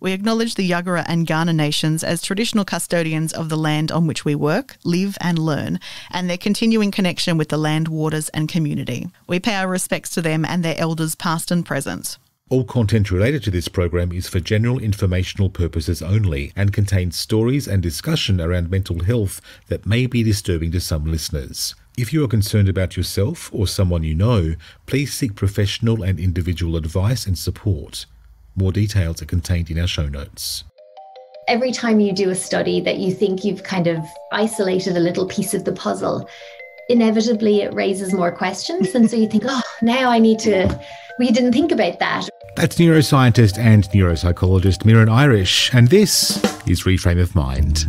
We acknowledge the Yuggera and Kaurna nations as traditional custodians of the land on which we work, live, and learn, and their continuing connection with the land, waters, and community. We pay our respects to them and their elders, past and present. All content related to this program is for general informational purposes only and contains stories and discussion around mental health that may be disturbing to some listeners. If you are concerned about yourself or someone you know, please seek professional and individual advice and support. More details are contained in our show notes. Every time you do a study that you think you've kind of isolated a little piece of the puzzle, inevitably it raises more questions. And so you think, oh, now I need to, we didn't think about that. That's neuroscientist and neuropsychologist Muireann Irish, and this is Reframe of Mind.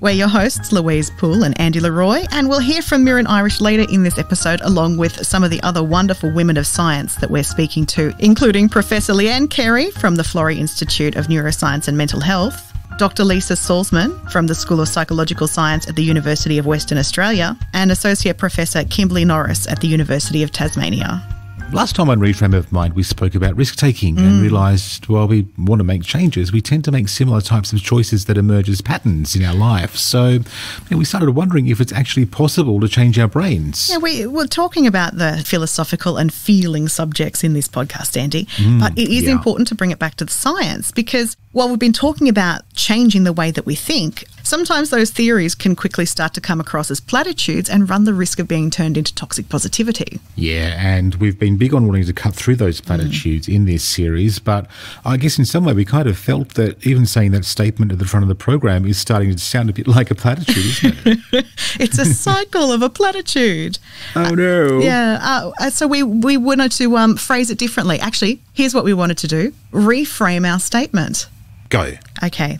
We're your hosts, Louise Poole and Andy Leroy, and we'll hear from Muireann Irish later in this episode, along with some of the other wonderful women of science that we're speaking to, including Professor Leeanne Carey from the Florey Institute of Neuroscience and Mental Health, Dr. Lisa Saulsman from the School of Psychological Science at the University of Western Australia, and Associate Professor Kimberly Norris at the University of Tasmania. Last time on Reframe of Mind, we spoke about risk taking mm. and realised while we want to make changes, we tend to make similar types of choices that emerge as patterns in our life. So you know, we started wondering if it's actually possible to change our brains. Yeah, we, are talking about the philosophical and feeling subjects in this podcast, Andy, mm, but it is yeah. important to bring it back to the science because while we've been talking about changing the way that we think, sometimes those theories can quickly start to come across as platitudes and run the risk of being turned into toxic positivity. Yeah, and we've been big on wanting to cut through those platitudes mm. in this series, but I guess in some way we kind of felt that even saying that statement at the front of the program is starting to sound a bit like a platitude, isn't it? it's a cycle of a platitude. Oh no! Uh, yeah, uh, so we we wanted to um, phrase it differently. Actually, here's what we wanted to do: reframe our statement. Go. Okay.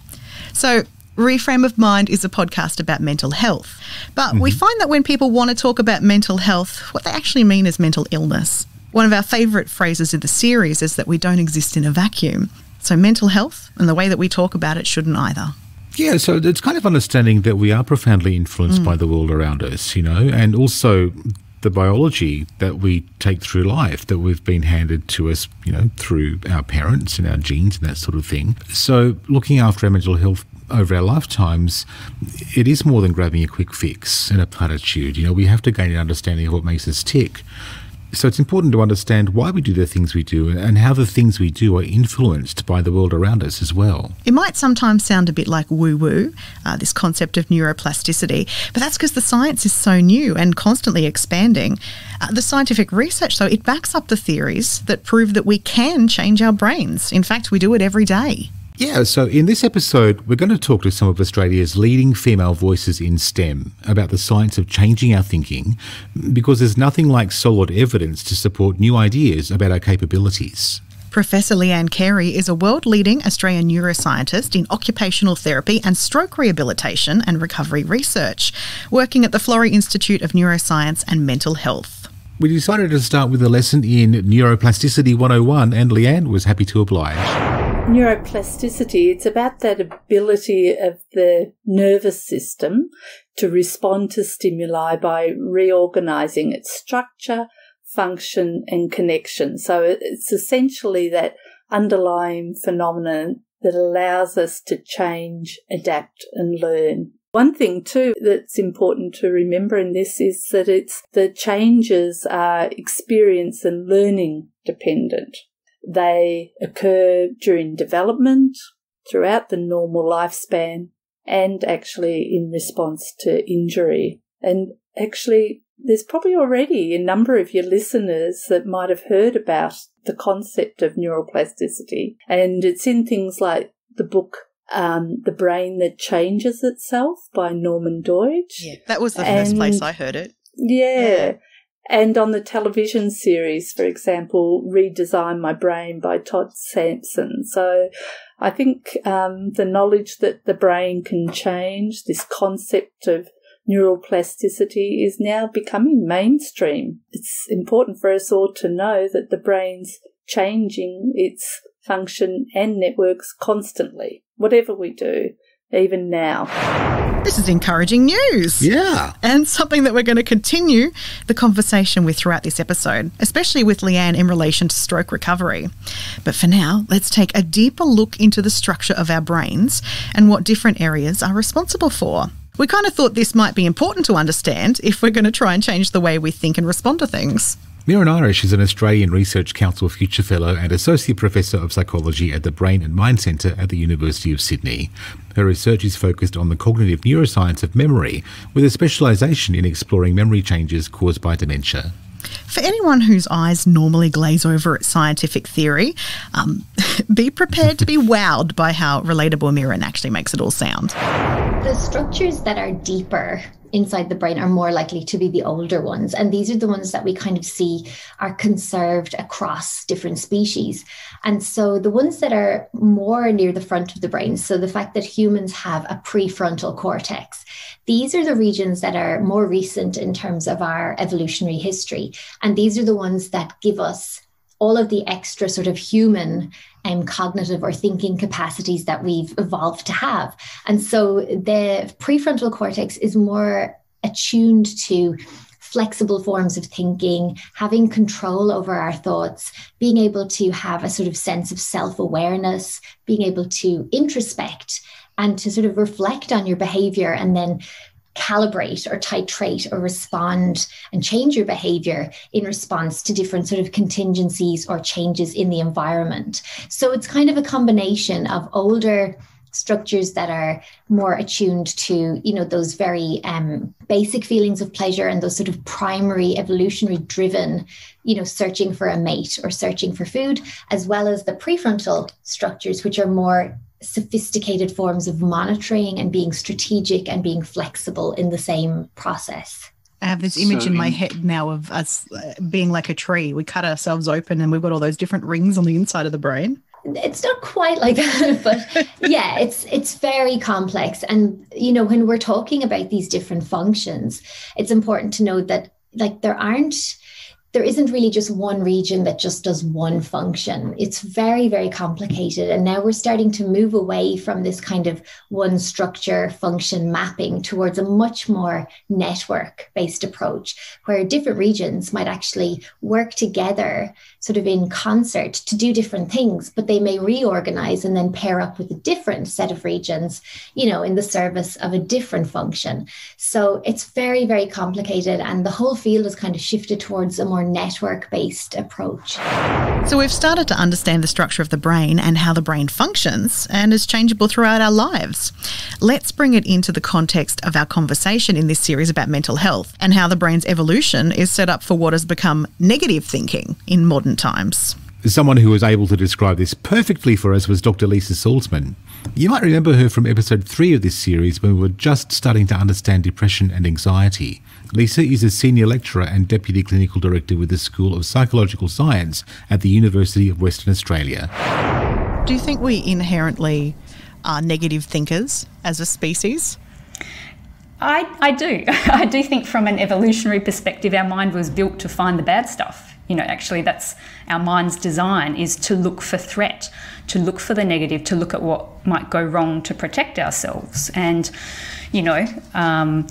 So, Reframe of Mind is a podcast about mental health. But mm-hmm. we find that when people want to talk about mental health, what they actually mean is mental illness. One of our favourite phrases in the series is that we don't exist in a vacuum. So, mental health and the way that we talk about it shouldn't either. Yeah, so it's kind of understanding that we are profoundly influenced mm. by the world around us, you know, and also the biology that we take through life that we've been handed to us, you know, through our parents and our genes and that sort of thing. So, looking after our mental health over our lifetimes, it is more than grabbing a quick fix and a platitude. You know, we have to gain an understanding of what makes us tick. So it's important to understand why we do the things we do and how the things we do are influenced by the world around us as well. It might sometimes sound a bit like woo woo, uh, this concept of neuroplasticity, but that's because the science is so new and constantly expanding. Uh, the scientific research, though, it backs up the theories that prove that we can change our brains. In fact, we do it every day. Yeah, so in this episode, we're going to talk to some of Australia's leading female voices in STEM about the science of changing our thinking, because there's nothing like solid evidence to support new ideas about our capabilities. Professor Leeanne Carey is a world leading Australian neuroscientist in occupational therapy and stroke rehabilitation and recovery research, working at the Florey Institute of Neuroscience and Mental Health. We decided to start with a lesson in Neuroplasticity 101, and Leeanne was happy to oblige neuroplasticity, it's about that ability of the nervous system to respond to stimuli by reorganizing its structure, function, and connection. So it's essentially that underlying phenomenon that allows us to change, adapt, and learn. One thing too that's important to remember in this is that it's the changes are experience and learning dependent. They occur during development, throughout the normal lifespan, and actually in response to injury. And actually, there's probably already a number of your listeners that might have heard about the concept of neuroplasticity. And it's in things like the book um, The Brain That Changes Itself by Norman Doidge. Yeah, that was the and, first place I heard it. Yeah. yeah. And on the television series, for example, Redesign My Brain by Todd Sampson. So I think um, the knowledge that the brain can change, this concept of neuroplasticity is now becoming mainstream. It's important for us all to know that the brain's changing its function and networks constantly, whatever we do. Even now. This is encouraging news. Yeah. And something that we're going to continue the conversation with throughout this episode, especially with Leeanne in relation to stroke recovery. But for now, let's take a deeper look into the structure of our brains and what different areas are responsible for. We kind of thought this might be important to understand if we're going to try and change the way we think and respond to things. Muireann Irish is an Australian Research Council Future Fellow and Associate Professor of Psychology at the Brain and Mind Centre at the University of Sydney. Her research is focused on the cognitive neuroscience of memory, with a specialisation in exploring memory changes caused by dementia. For anyone whose eyes normally glaze over at scientific theory, um, be prepared to be wowed by how relatable Muireann actually makes it all sound. The structures that are deeper inside the brain are more likely to be the older ones. And these are the ones that we kind of see are conserved across different species. And so the ones that are more near the front of the brain, so the fact that humans have a prefrontal cortex, these are the regions that are more recent in terms of our evolutionary history. And these are the ones that give us all of the extra sort of human um, cognitive or thinking capacities that we've evolved to have. And so the prefrontal cortex is more attuned to flexible forms of thinking, having control over our thoughts, being able to have a sort of sense of self awareness, being able to introspect and to sort of reflect on your behavior and then calibrate or titrate or respond and change your behavior in response to different sort of contingencies or changes in the environment. So it's kind of a combination of older structures that are more attuned to you know those very um, basic feelings of pleasure and those sort of primary evolutionary driven you know searching for a mate or searching for food as well as the prefrontal structures which are more sophisticated forms of monitoring and being strategic and being flexible in the same process. I have this image so in my head now of us uh, being like a tree. We cut ourselves open and we've got all those different rings on the inside of the brain. It's not quite like that, but yeah, it's it's very complex. And you know, when we're talking about these different functions, it's important to note that like there aren't there isn't really just one region that just does one function. It's very, very complicated. And now we're starting to move away from this kind of one structure function mapping towards a much more network based approach where different regions might actually work together, sort of in concert to do different things, but they may reorganize and then pair up with a different set of regions, you know, in the service of a different function. So it's very, very complicated. And the whole field has kind of shifted towards a more more network based approach. So we've started to understand the structure of the brain and how the brain functions and is changeable throughout our lives. Let's bring it into the context of our conversation in this series about mental health and how the brain's evolution is set up for what has become negative thinking in modern times. Someone who was able to describe this perfectly for us was Dr. Lisa Saulsman. You might remember her from episode 3 of this series when we were just starting to understand depression and anxiety. Lisa is a senior lecturer and deputy clinical director with the School of Psychological Science at the University of Western Australia. Do you think we inherently are negative thinkers as a species? I, I do. I do think from an evolutionary perspective, our mind was built to find the bad stuff. You know, actually, that's our mind's design is to look for threat, to look for the negative, to look at what might go wrong to protect ourselves. And, you know, um,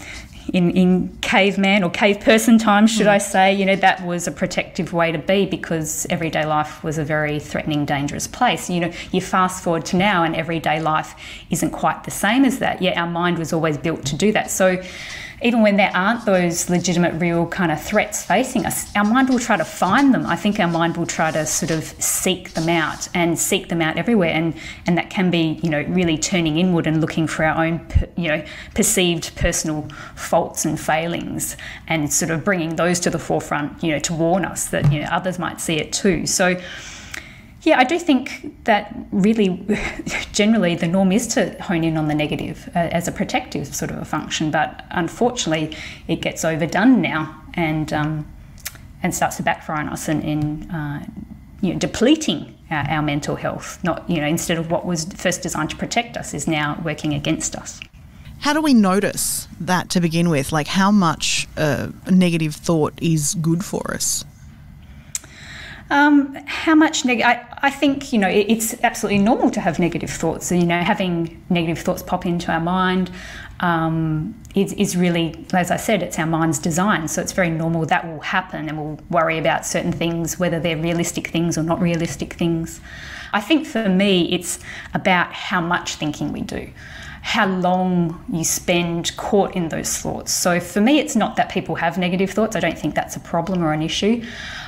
in, in caveman or cave person times, should mm. I say, you know, that was a protective way to be because everyday life was a very threatening, dangerous place. You know, you fast forward to now and everyday life isn't quite the same as that. Yet our mind was always built to do that. So even when there aren't those legitimate, real kind of threats facing us, our mind will try to find them. I think our mind will try to sort of seek them out and seek them out everywhere, and and that can be, you know, really turning inward and looking for our own, you know, perceived personal faults and failings, and sort of bringing those to the forefront, you know, to warn us that you know others might see it too. So yeah, I do think that really, generally, the norm is to hone in on the negative uh, as a protective sort of a function. But unfortunately, it gets overdone now and um, and starts to backfire on us in, in uh, you know, depleting our, our, mental health. Not you know, instead of what was first designed to protect us, is now working against us. How do we notice that to begin with? Like how much uh, negative thought is good for us? Um, how much negative? I, think, you know, it, it's absolutely normal to have negative thoughts. So, you know, having negative thoughts pop into our mind um, is, is really, as I said, it's our mind's design. So it's very normal that will happen and we'll worry about certain things, whether they're realistic things or not realistic things. I think for me, it's about how much thinking we do how long you spend caught in those thoughts. So for me, it's not that people have negative thoughts. I don't think that's a problem or an issue.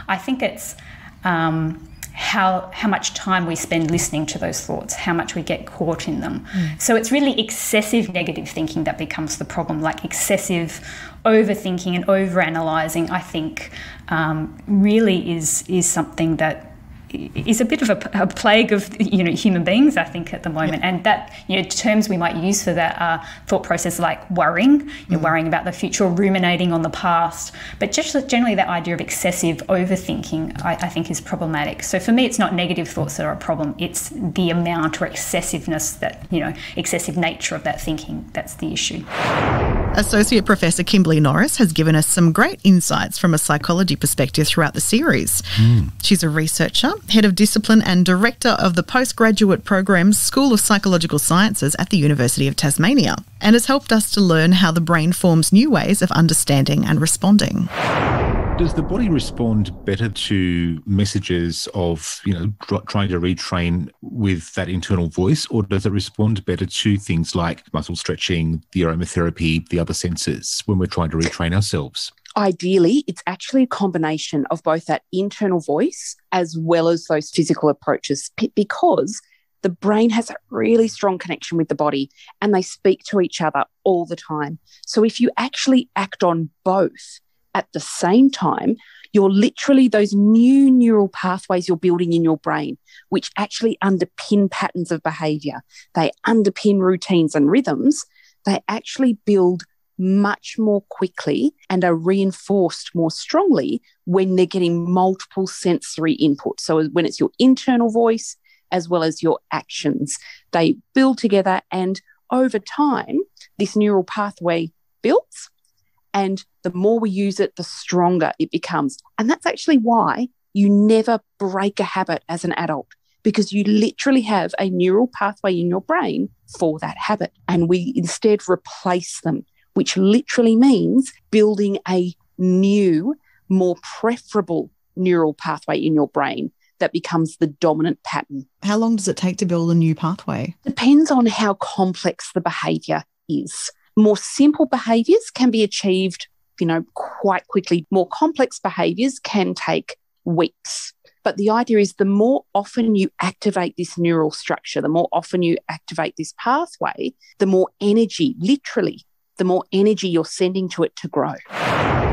I think it's um, how how much time we spend listening to those thoughts, how much we get caught in them. Mm. So it's really excessive negative thinking that becomes the problem, like excessive overthinking and overanalyzing. I think um, really is is something that is a bit of a, a, plague of you know human beings, I think, at the moment. Yeah. And that you know terms we might use for that are thought process like worrying, you're mm. worrying about the future, ruminating on the past. But just generally, that idea of excessive overthinking, I, I think, is problematic. So for me, it's not negative thoughts that are a problem; it's the amount or excessiveness that you know excessive nature of that thinking that's the issue. Associate Professor Kimberly Norris has given us some great insights from a psychology perspective throughout the series. Mm. She's a researcher, head of discipline, and director of the postgraduate program's School of Psychological Sciences at the University of Tasmania, and has helped us to learn how the brain forms new ways of understanding and responding. Does the body respond better to messages of, you know, trying to retrain with that internal voice, or does it respond better to things like muscle stretching, the aromatherapy, the other senses when we're trying to retrain ourselves? Ideally, it's actually a combination of both that internal voice as well as those physical approaches because the brain has a really strong connection with the body and they speak to each other all the time. So if you actually act on both, at the same time, you're literally those new neural pathways you're building in your brain, which actually underpin patterns of behavior. They underpin routines and rhythms. They actually build much more quickly and are reinforced more strongly when they're getting multiple sensory inputs. So, when it's your internal voice as well as your actions, they build together. And over time, this neural pathway builds and the more we use it, the stronger it becomes. And that's actually why you never break a habit as an adult because you literally have a neural pathway in your brain for that habit. And we instead replace them, which literally means building a new, more preferable neural pathway in your brain that becomes the dominant pattern. How long does it take to build a new pathway? Depends on how complex the behavior is. More simple behaviors can be achieved, you know, quite quickly. More complex behaviors can take weeks. But the idea is the more often you activate this neural structure, the more often you activate this pathway, the more energy, literally, the more energy you're sending to it to grow.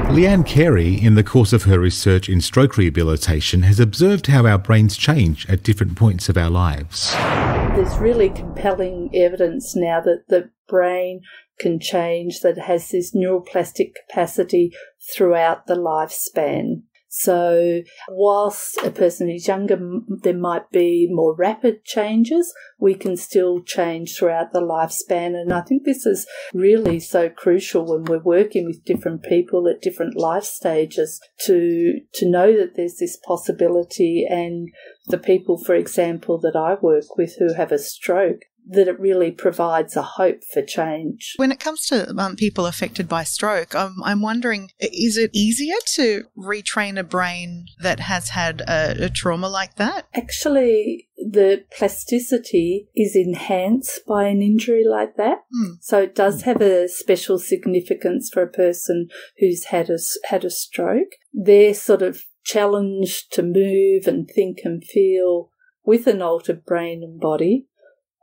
Leeanne Carey, in the course of her research in stroke rehabilitation, has observed how our brains change at different points of our lives. There's really compelling evidence now that the brain can change, that has this neuroplastic capacity throughout the lifespan. So, whilst a person is younger, there might be more rapid changes, we can still change throughout the lifespan. And I think this is really so crucial when we're working with different people at different life stages to, to know that there's this possibility. And the people, for example, that I work with who have a stroke, that it really provides a hope for change. When it comes to um, people affected by stroke, I'm, I'm wondering is it easier to retrain a brain that has had a, a trauma like that? Actually, the plasticity is enhanced by an injury like that. Mm. So it does have a special significance for a person who's had a, had a stroke. They're sort of challenged to move and think and feel with an altered brain and body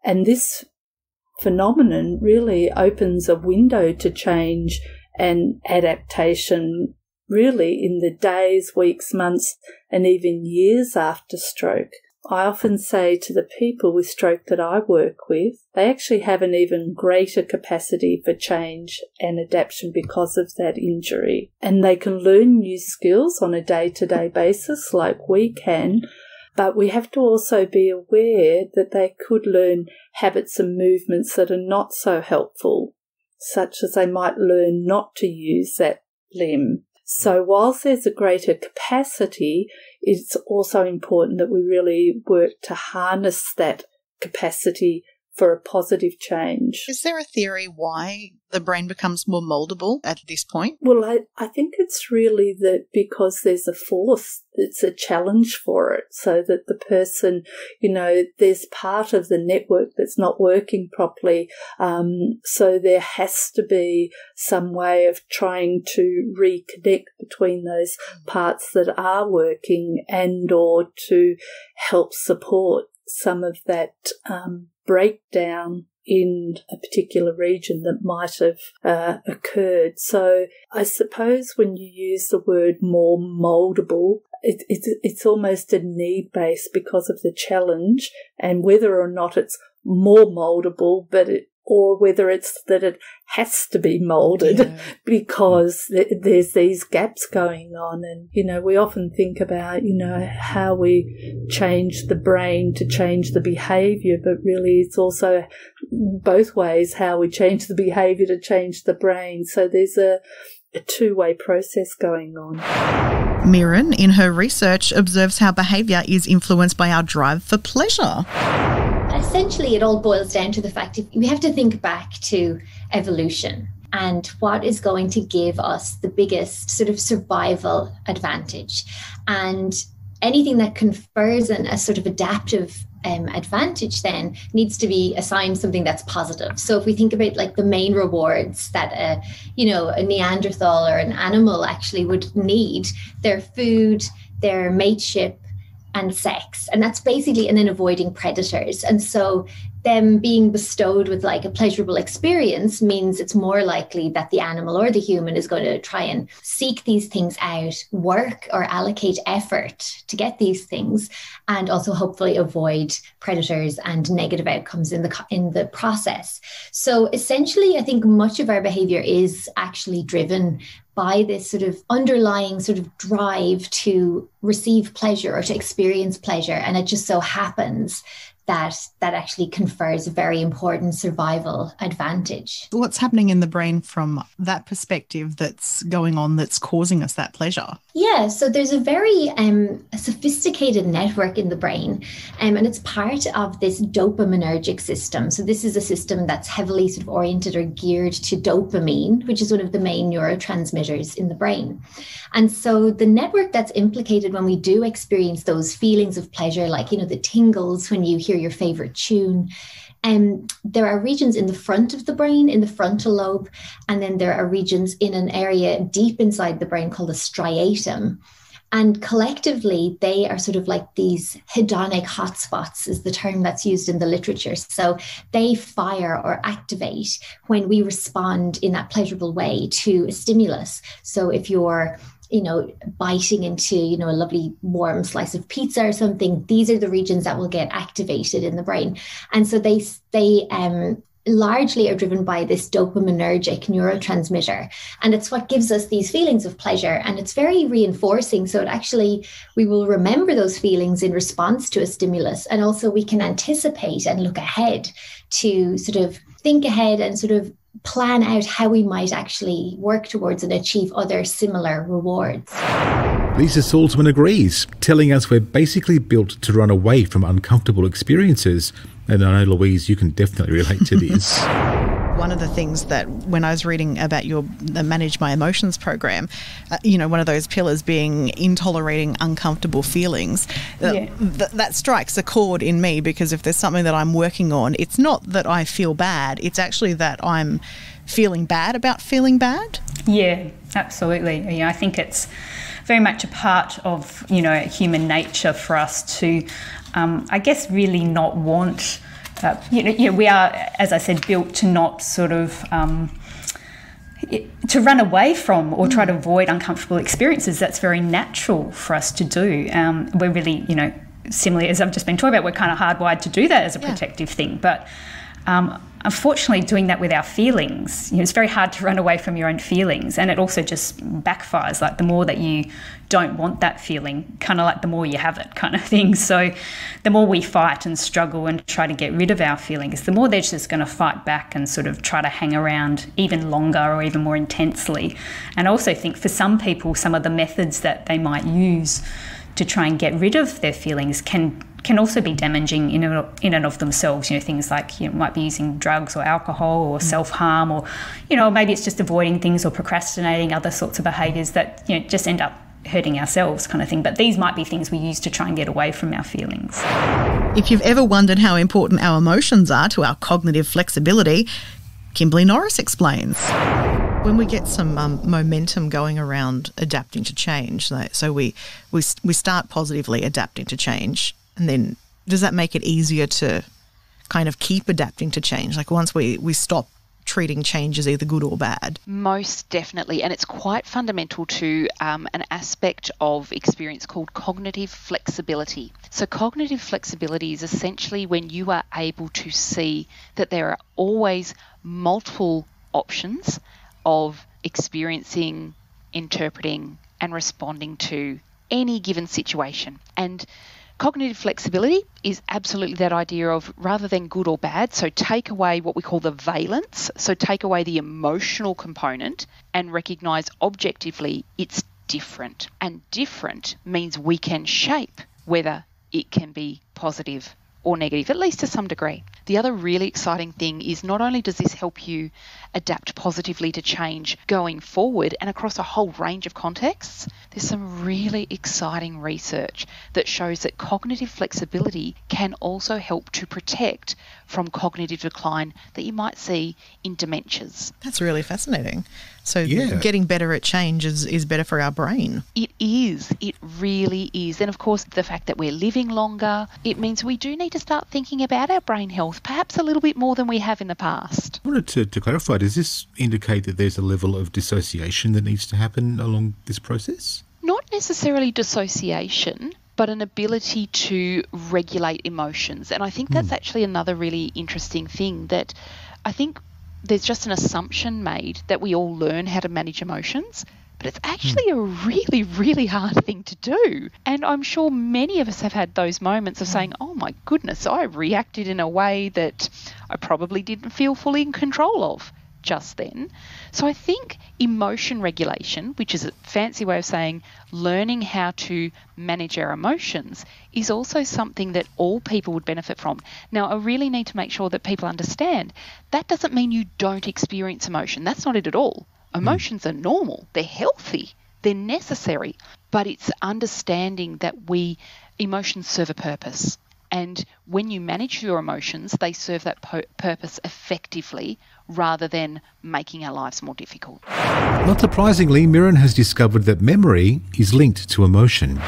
and this phenomenon really opens a window to change and adaptation really in the days, weeks, months, and even years after stroke. I often say to the people with stroke that I work with, they actually have an even greater capacity for change and adaptation because of that injury. And they can learn new skills on a day to day basis like we can, but we have to also be aware that they could learn habits and movements that are not so helpful, such as they might learn not to use that limb. So, whilst there's a greater capacity, it's also important that we really work to harness that capacity for a positive change. Is there a theory why the brain becomes more moldable at this point? Well, I, I think it's really that because there's a force, it's a challenge for it, so that the person, you know, there's part of the network that's not working properly. Um, so there has to be some way of trying to reconnect between those parts that are working and or to help support some of that um, breakdown in a particular region that might have uh, occurred. So I suppose when you use the word more moldable, it, it, it's almost a need base because of the challenge and whether or not it's more moldable, but it or whether it's that it has to be molded yeah. because th- there's these gaps going on. And, you know, we often think about, you know, how we change the brain to change the behavior, but really it's also both ways how we change the behavior to change the brain. So there's a, a two way process going on. Muireann, in her research, observes how behaviour is influenced by our drive for pleasure essentially it all boils down to the fact that we have to think back to evolution and what is going to give us the biggest sort of survival advantage and anything that confers an, a sort of adaptive um, advantage then needs to be assigned something that's positive. So if we think about like the main rewards that a you know a Neanderthal or an animal actually would need, their food, their mateship, and sex. And that's basically, and then avoiding predators. And so them being bestowed with like a pleasurable experience means it's more likely that the animal or the human is going to try and seek these things out, work or allocate effort to get these things, and also hopefully avoid predators and negative outcomes in the in the process. So essentially, I think much of our behavior is actually driven by this sort of underlying sort of drive to receive pleasure or to experience pleasure. And it just so happens that that actually confers a very important survival advantage. What's happening in the brain from that perspective that's going on that's causing us that pleasure? Yeah, so there's a very um, sophisticated network in the brain, um, and it's part of this dopaminergic system. So this is a system that's heavily sort of oriented or geared to dopamine, which is one of the main neurotransmitters in the brain. And so the network that's implicated when we do experience those feelings of pleasure, like you know the tingles when you hear your favorite tune, um, there are regions in the front of the brain, in the frontal lobe, and then there are regions in an area deep inside the brain called the striatum. And collectively, they are sort of like these hedonic hotspots, is the term that's used in the literature. So they fire or activate when we respond in that pleasurable way to a stimulus. So if you're you know, biting into, you know, a lovely warm slice of pizza or something, these are the regions that will get activated in the brain. And so they they um largely are driven by this dopaminergic neurotransmitter and it's what gives us these feelings of pleasure and it's very reinforcing so it actually we will remember those feelings in response to a stimulus and also we can anticipate and look ahead to sort of think ahead and sort of plan out how we might actually work towards and achieve other similar rewards. Lisa Saulsman agrees, telling us we're basically built to run away from uncomfortable experiences. And I know, Louise, you can definitely relate to this. one of the things that when I was reading about your the Manage My Emotions program, uh, you know, one of those pillars being intolerating uncomfortable feelings, uh, yeah. th- that strikes a chord in me because if there's something that I'm working on, it's not that I feel bad, it's actually that I'm feeling bad about feeling bad. Yeah, absolutely. Yeah, I think it's very much a part of you know human nature for us to, um, I guess, really not want you know, yeah, we are, as I said, built to not sort of um, to run away from or try to mm. avoid uncomfortable experiences. That's very natural for us to do. Um, we're really, you know, similarly as I've just been talking about, we're kind of hardwired to do that as a yeah. protective thing, but. Um, unfortunately, doing that with our feelings, you know, it's very hard to run away from your own feelings, and it also just backfires. Like the more that you don't want that feeling, kind of like the more you have it, kind of thing. So, the more we fight and struggle and try to get rid of our feelings, the more they're just going to fight back and sort of try to hang around even longer or even more intensely. And I also think for some people, some of the methods that they might use to try and get rid of their feelings can can also be damaging in and, in and of themselves. You know, things like you know, might be using drugs or alcohol or mm. self harm, or you know, maybe it's just avoiding things or procrastinating, other sorts of behaviours that you know just end up hurting ourselves, kind of thing. But these might be things we use to try and get away from our feelings. If you've ever wondered how important our emotions are to our cognitive flexibility, Kimberly Norris explains. When we get some um, momentum going around adapting to change, so we, we we start positively adapting to change, and then does that make it easier to kind of keep adapting to change? Like once we, we stop treating change as either good or bad? Most definitely. And it's quite fundamental to um, an aspect of experience called cognitive flexibility. So, cognitive flexibility is essentially when you are able to see that there are always multiple options of experiencing, interpreting, and responding to any given situation. And Cognitive flexibility is absolutely that idea of rather than good or bad, so take away what we call the valence, so take away the emotional component and recognize objectively it's different. And different means we can shape whether it can be positive or negative, at least to some degree. The other really exciting thing is not only does this help you adapt positively to change going forward and across a whole range of contexts, there's some really exciting research that shows that cognitive flexibility can also help to protect from cognitive decline that you might see in dementias. That's really fascinating. So yeah. getting better at change is, is better for our brain. It is. It really is. And of course, the fact that we're living longer, it means we do need to start thinking about our brain health, perhaps a little bit more than we have in the past. I wanted to, to clarify does this indicate that there's a level of dissociation that needs to happen along this process? Not necessarily dissociation, but an ability to regulate emotions. And I think that's mm. actually another really interesting thing that I think there's just an assumption made that we all learn how to manage emotions. But it's actually a really, really hard thing to do. And I'm sure many of us have had those moments of saying, oh my goodness, I reacted in a way that I probably didn't feel fully in control of just then. So I think emotion regulation, which is a fancy way of saying learning how to manage our emotions, is also something that all people would benefit from. Now, I really need to make sure that people understand that doesn't mean you don't experience emotion. That's not it at all. Hmm. Emotions are normal, they're healthy, they're necessary, but it's understanding that we emotions serve a purpose. And when you manage your emotions, they serve that po- purpose effectively rather than making our lives more difficult. Not surprisingly, Muireann has discovered that memory is linked to emotion.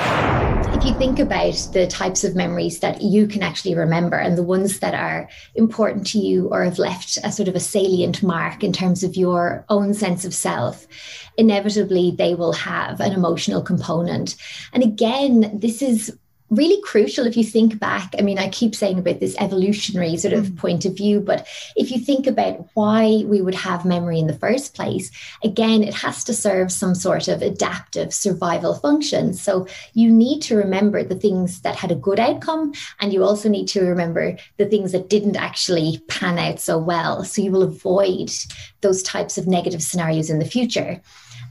If you think about the types of memories that you can actually remember and the ones that are important to you or have left a sort of a salient mark in terms of your own sense of self, inevitably they will have an emotional component. And again, this is really crucial if you think back. I mean, I keep saying about this evolutionary sort of mm. point of view, but if you think about why we would have memory in the first place, again, it has to serve some sort of adaptive survival function. So you need to remember the things that had a good outcome, and you also need to remember the things that didn't actually pan out so well. So you will avoid those types of negative scenarios in the future.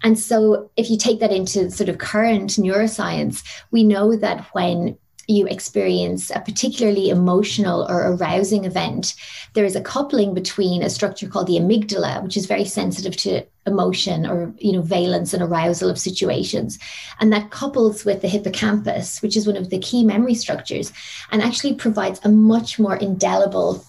And so, if you take that into sort of current neuroscience, we know that when you experience a particularly emotional or arousing event, there is a coupling between a structure called the amygdala, which is very sensitive to emotion or you know valence and arousal of situations. And that couples with the hippocampus which is one of the key memory structures and actually provides a much more indelible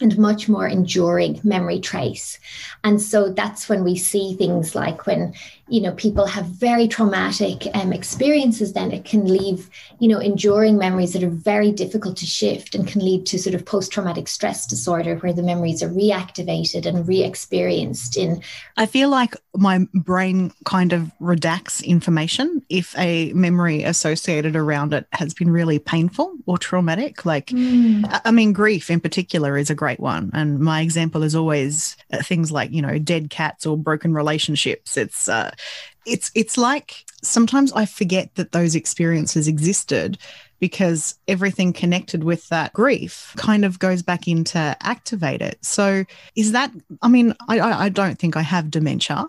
and much more enduring memory trace. And so that's when we see things like when, you know, people have very traumatic um, experiences, then it can leave, you know, enduring memories that are very difficult to shift and can lead to sort of post traumatic stress disorder where the memories are reactivated and re experienced in. I feel like my brain kind of redacts information if a memory associated around it has been really painful or traumatic. Like, mm. I mean, grief in particular is a great great one. And my example is always uh, things like, you know, dead cats or broken relationships. It's, uh, it's, it's like sometimes I forget that those experiences existed because everything connected with that grief kind of goes back into activate it. So is that, I mean, I, I don't think I have dementia.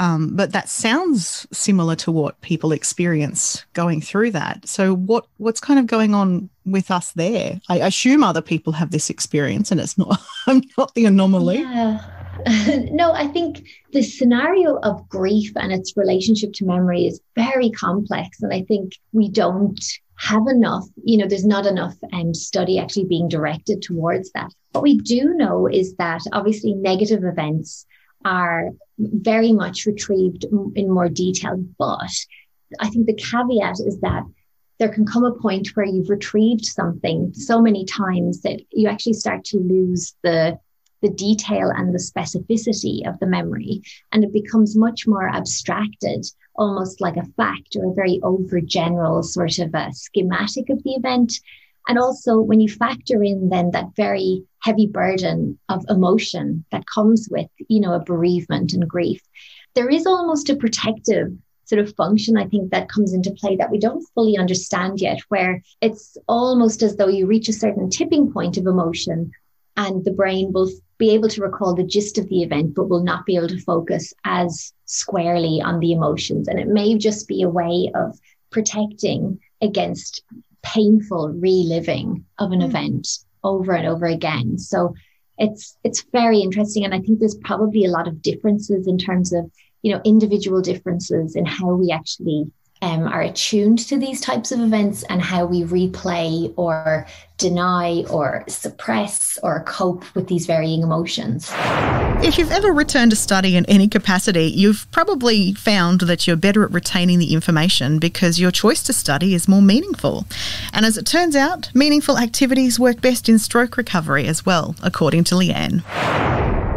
Um, but that sounds similar to what people experience going through that. So what what's kind of going on with us there? I assume other people have this experience, and it's not I'm not the anomaly. Yeah. no, I think the scenario of grief and its relationship to memory is very complex, and I think we don't have enough. You know, there's not enough um, study actually being directed towards that. What we do know is that obviously negative events are very much retrieved in more detail. But I think the caveat is that there can come a point where you've retrieved something so many times that you actually start to lose the the detail and the specificity of the memory and it becomes much more abstracted almost like a fact or a very overgeneral sort of a schematic of the event and also, when you factor in then that very heavy burden of emotion that comes with, you know, a bereavement and grief, there is almost a protective sort of function, I think, that comes into play that we don't fully understand yet, where it's almost as though you reach a certain tipping point of emotion and the brain will be able to recall the gist of the event, but will not be able to focus as squarely on the emotions. And it may just be a way of protecting against painful reliving of an mm. event over and over again. So it's it's very interesting, and I think there's probably a lot of differences in terms of you know individual differences in how we actually um, are attuned to these types of events and how we replay or deny or suppress or cope with these varying emotions. If you've ever returned to study in any capacity, you've probably found that you're better at retaining the information because your choice to study is more meaningful. And as it turns out, meaningful activities work best in stroke recovery as well, according to Leeanne.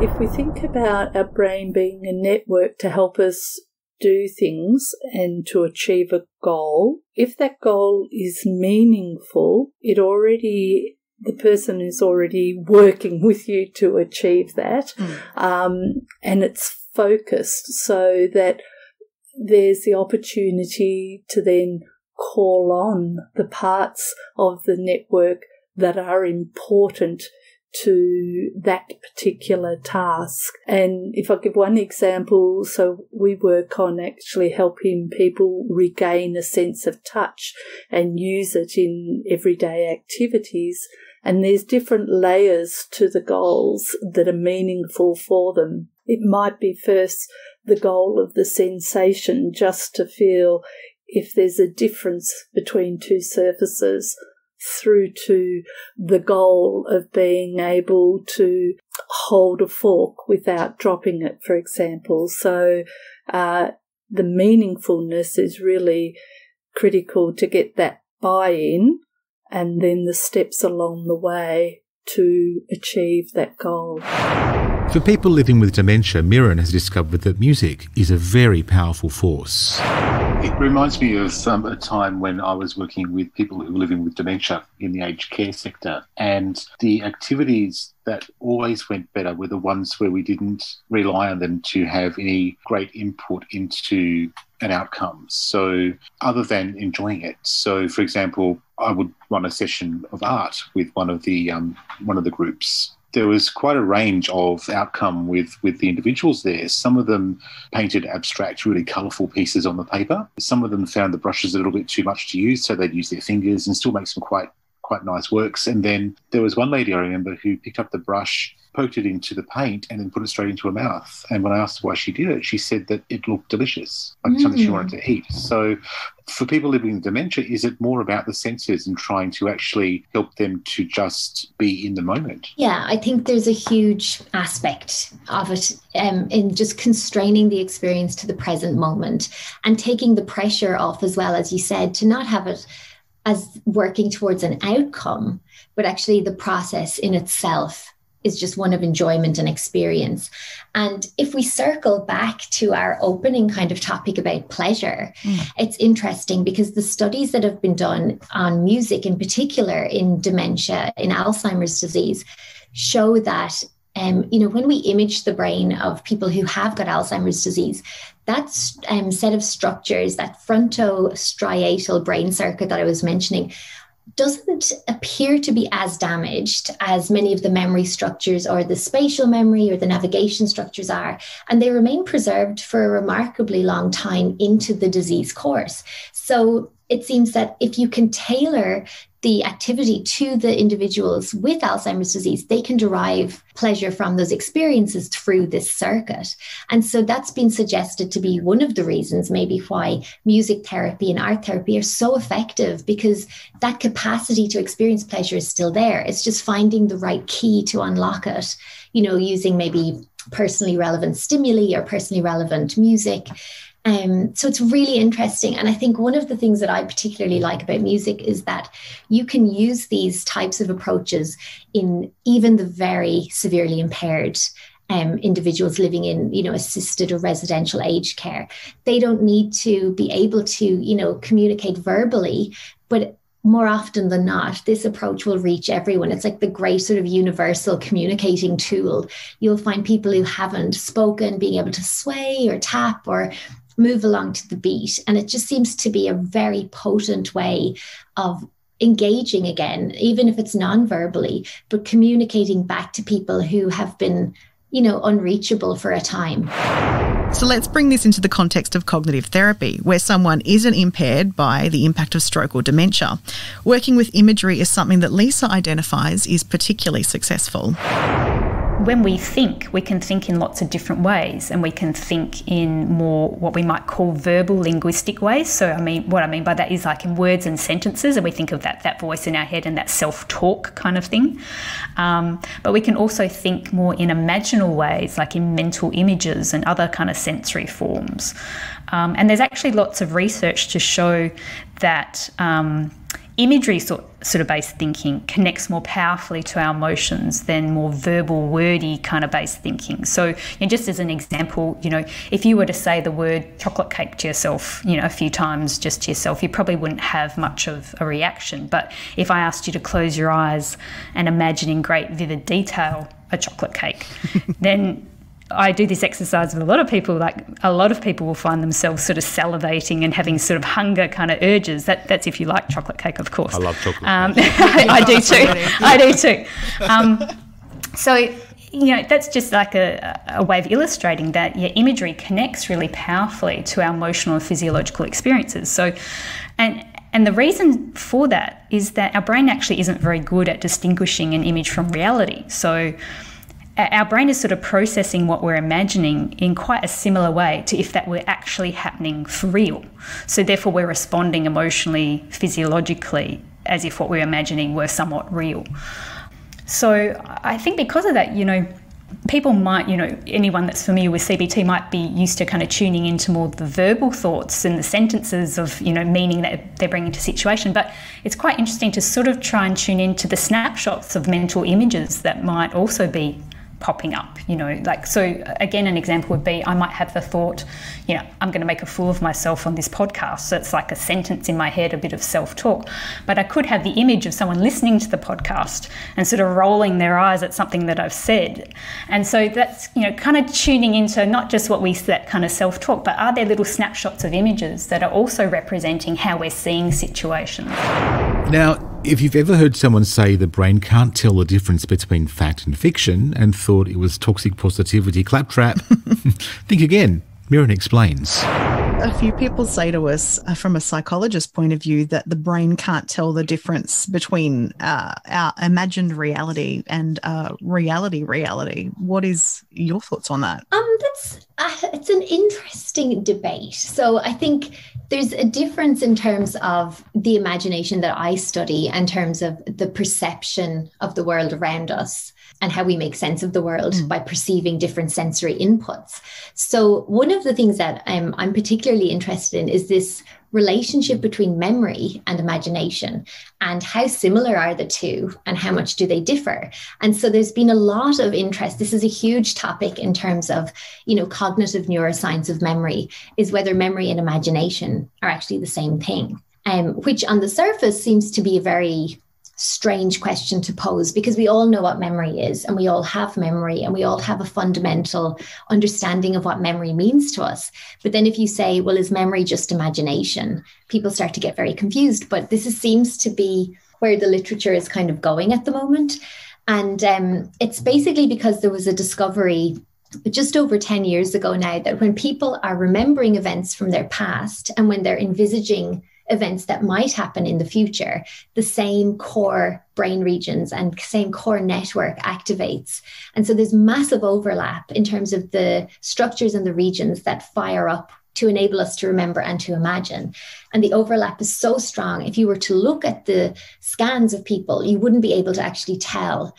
If we think about our brain being a network to help us do things and to achieve a goal, if that goal is meaningful, it already the person is already working with you to achieve that, mm. um, and it's focused so that there's the opportunity to then call on the parts of the network that are important to that particular task. And if I give one example, so we work on actually helping people regain a sense of touch and use it in everyday activities. And there's different layers to the goals that are meaningful for them. It might be first the goal of the sensation just to feel if there's a difference between two surfaces through to the goal of being able to hold a fork without dropping it, for example. So, uh, the meaningfulness is really critical to get that buy in and then the steps along the way to achieve that goal. For people living with dementia, Muireann has discovered that music is a very powerful force. It reminds me of um, a time when I was working with people who were living with dementia in the aged care sector, and the activities that always went better were the ones where we didn't rely on them to have any great input into an outcome. So, other than enjoying it, so for example, I would run a session of art with one of the um, one of the groups there was quite a range of outcome with with the individuals there. Some of them painted abstract, really colourful pieces on the paper. Some of them found the brushes a little bit too much to use, so they'd use their fingers and still make some quite quite nice works. And then there was one lady I remember who picked up the brush poked it into the paint and then put it straight into her mouth. And when I asked why she did it, she said that it looked delicious, like mm. something she wanted to eat. So for people living with dementia, is it more about the senses and trying to actually help them to just be in the moment? Yeah, I think there's a huge aspect of it um, in just constraining the experience to the present moment and taking the pressure off as well, as you said, to not have it as working towards an outcome, but actually the process in itself is just one of enjoyment and experience. And if we circle back to our opening kind of topic about pleasure, mm. it's interesting because the studies that have been done on music, in particular in dementia, in Alzheimer's disease, show that um, you know, when we image the brain of people who have got Alzheimer's disease, that um, set of structures, that frontostriatal brain circuit that I was mentioning, doesn't appear to be as damaged as many of the memory structures or the spatial memory or the navigation structures are. And they remain preserved for a remarkably long time into the disease course. So it seems that if you can tailor the activity to the individuals with Alzheimer's disease, they can derive pleasure from those experiences through this circuit. And so that's been suggested to be one of the reasons, maybe, why music therapy and art therapy are so effective because that capacity to experience pleasure is still there. It's just finding the right key to unlock it, you know, using maybe personally relevant stimuli or personally relevant music um, so it's really interesting. And I think one of the things that I particularly like about music is that you can use these types of approaches in even the very severely impaired um, individuals living in you know assisted or residential aged care they don't need to be able to you know communicate verbally but more often than not, this approach will reach everyone. It's like the great sort of universal communicating tool. You'll find people who haven't spoken being able to sway or tap or move along to the beat. And it just seems to be a very potent way of engaging again, even if it's non-verbally, but communicating back to people who have been, you know, unreachable for a time. So let's bring this into the context of cognitive therapy, where someone isn't impaired by the impact of stroke or dementia. Working with imagery is something that Lisa identifies is particularly successful when we think, we can think in lots of different ways, and we can think in more what we might call verbal linguistic ways. So, I mean, what I mean by that is like in words and sentences, and we think of that that voice in our head and that self-talk kind of thing. Um, but we can also think more in imaginal ways, like in mental images and other kind of sensory forms. Um, and there's actually lots of research to show that. Um, imagery sort, sort of based thinking connects more powerfully to our emotions than more verbal, wordy kind of based thinking. So, you know, just as an example, you know, if you were to say the word chocolate cake to yourself, you know, a few times just to yourself, you probably wouldn't have much of a reaction. But if I asked you to close your eyes and imagine in great vivid detail a chocolate cake, then I do this exercise with a lot of people. Like a lot of people will find themselves sort of salivating and having sort of hunger kind of urges. That that's if you like chocolate cake, of course. I love chocolate. Um, I, I, do too. I do too. Um, so you know that's just like a, a way of illustrating that yeah, imagery connects really powerfully to our emotional and physiological experiences. So, and and the reason for that is that our brain actually isn't very good at distinguishing an image from reality. So our brain is sort of processing what we're imagining in quite a similar way to if that were actually happening for real. So, therefore, we're responding emotionally, physiologically, as if what we're imagining were somewhat real. So, I think because of that, you know, people might, you know, anyone that's familiar with CBT might be used to kind of tuning into more the verbal thoughts and the sentences of, you know, meaning that they're bringing to situation. But it's quite interesting to sort of try and tune into the snapshots of mental images that might also be popping up you know like so again an example would be i might have the thought you know i'm going to make a fool of myself on this podcast. So it's like a sentence in my head a bit of self-talk. But i could have the image of someone listening to the podcast and sort of rolling their eyes at something that i've said. And so that's you know kind of tuning into not just what we that kind of self-talk but are there little snapshots of images that are also representing how we're seeing situations? Now if you've ever heard someone say the brain can't tell the difference between fact and fiction and thought it was toxic positivity claptrap, think again. Muireann explains. A few people say to us, uh, from a psychologist point of view, that the brain can't tell the difference between uh, our imagined reality and uh, reality reality. What is your thoughts on that? Um, that's uh, it's an interesting debate. So I think there's a difference in terms of the imagination that I study, in terms of the perception of the world around us and how we make sense of the world mm. by perceiving different sensory inputs. So, one of the things that I'm, I'm particularly interested in is this relationship between memory and imagination and how similar are the two and how much do they differ and so there's been a lot of interest this is a huge topic in terms of you know cognitive neuroscience of memory is whether memory and imagination are actually the same thing um, which on the surface seems to be a very strange question to pose because we all know what memory is and we all have memory and we all have a fundamental understanding of what memory means to us. But then if you say, well, is memory just imagination? People start to get very confused. But this is, seems to be where the literature is kind of going at the moment. And um, it's basically because there was a discovery just over 10 years ago now that when people are remembering events from their past and when they're envisaging events that might happen in the future, the same core brain regions and same core network activates. And so there's massive overlap in terms of the structures and the regions that fire up to enable us to remember and to imagine. And the overlap is so strong. If you were to look at the scans of people, you wouldn't be able to actually tell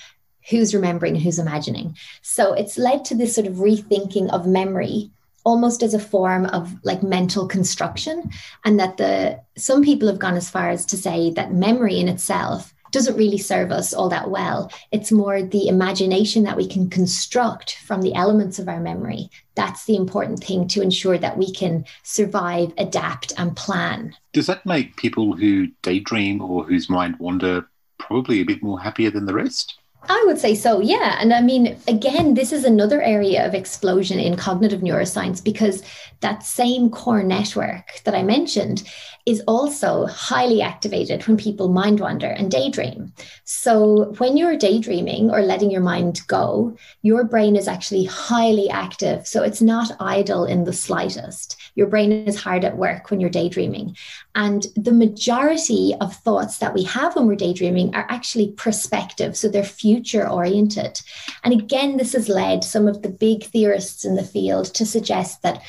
who's remembering and who's imagining. So it's led to this sort of rethinking of memory almost as a form of like mental construction and that the some people have gone as far as to say that memory in itself doesn't really serve us all that well. It's more the imagination that we can construct from the elements of our memory. That's the important thing to ensure that we can survive adapt and plan. Does that make people who daydream or whose mind wander probably a bit more happier than the rest I would say so, yeah. And I mean, again, this is another area of explosion in cognitive neuroscience because that same core network that I mentioned is also highly activated when people mind wander and daydream. So, when you're daydreaming or letting your mind go, your brain is actually highly active. So, it's not idle in the slightest. Your brain is hard at work when you're daydreaming. And the majority of thoughts that we have when we're daydreaming are actually prospective. So, they're future oriented. And again, this has led some of the big theorists in the field to suggest that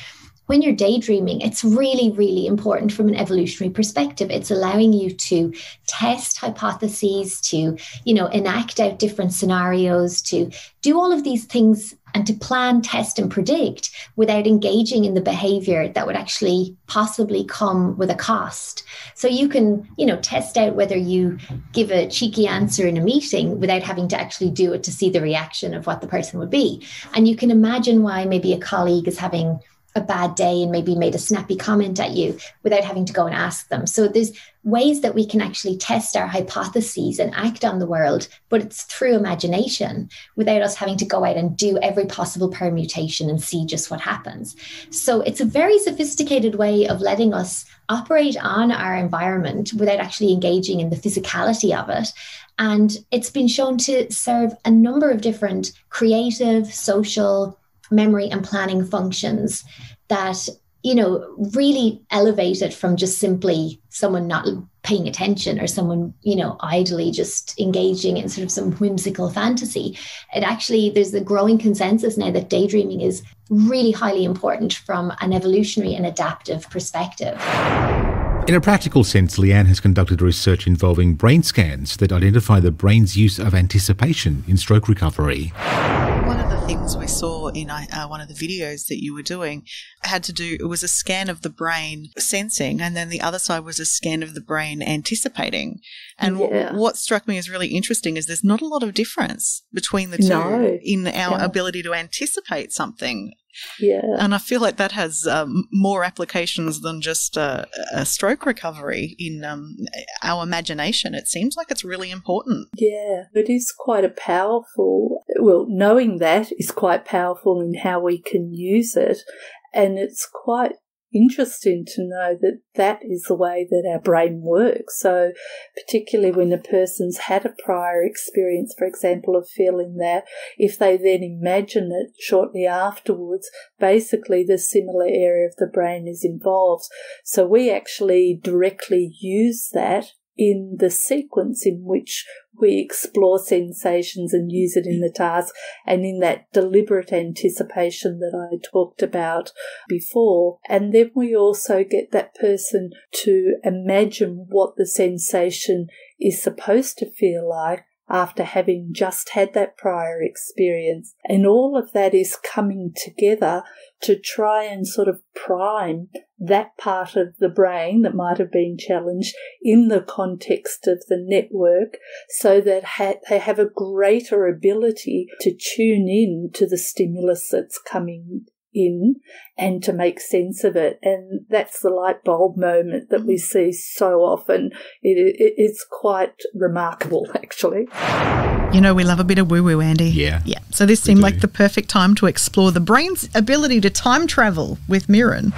when you're daydreaming, it's really, really important from an evolutionary perspective. It's allowing you to test hypotheses, to, you know, enact out different scenarios, to do all of these things and to plan, test, and predict without engaging in the behavior that would actually possibly come with a cost. So you can, you know, test out whether you give a cheeky answer in a meeting without having to actually do it to see the reaction of what the person would be. And you can imagine why maybe a colleague is having a bad day and maybe made a snappy comment at you without having to go and ask them. So there's ways that we can actually test our hypotheses and act on the world, but it's through imagination without us having to go out and do every possible permutation and see just what happens. So it's a very sophisticated way of letting us operate on our environment without actually engaging in the physicality of it. And it's been shown to serve a number of different creative, social, memory and planning functions that you know really elevate it from just simply someone not paying attention or someone you know idly just engaging in sort of some whimsical fantasy. It actually there's a growing consensus now that daydreaming is really highly important from an evolutionary and adaptive perspective. In a practical sense, Leeanne has conducted research involving brain scans that identify the brain's use of anticipation in stroke recovery things we saw in uh, one of the videos that you were doing had to do, it was a scan of the brain sensing, and then the other side was a scan of the brain anticipating. And yeah. what struck me as really interesting is there's not a lot of difference between the two no. in our yeah. ability to anticipate something. Yeah. And I feel like that has um, more applications than just a, a stroke recovery in um, our imagination. It seems like it's really important. Yeah, it is quite a powerful, well, knowing that is quite powerful in how we can use it. And it's quite interesting to know that that is the way that our brain works. So, particularly when a person's had a prior experience, for example, of feeling that, if they then imagine it shortly afterwards, basically the similar area of the brain is involved. So, we actually directly use that in the sequence in which we explore sensations and use it in the task and in that deliberate anticipation that I talked about before. And then we also get that person to imagine what the sensation is supposed to feel like after having just had that prior experience. And all of that is coming together to try and sort of prime that part of the brain that might have been challenged in the context of the network so that ha- they have a greater ability to tune in to the stimulus that's coming in and to make sense of it. And that's the light bulb moment that we mm. see so often. It, it, it's quite remarkable, actually. You know, we love a bit of woo woo, Andy. Yeah. Yeah. So this seemed like the perfect time to explore the brain's ability to time travel with Muireann.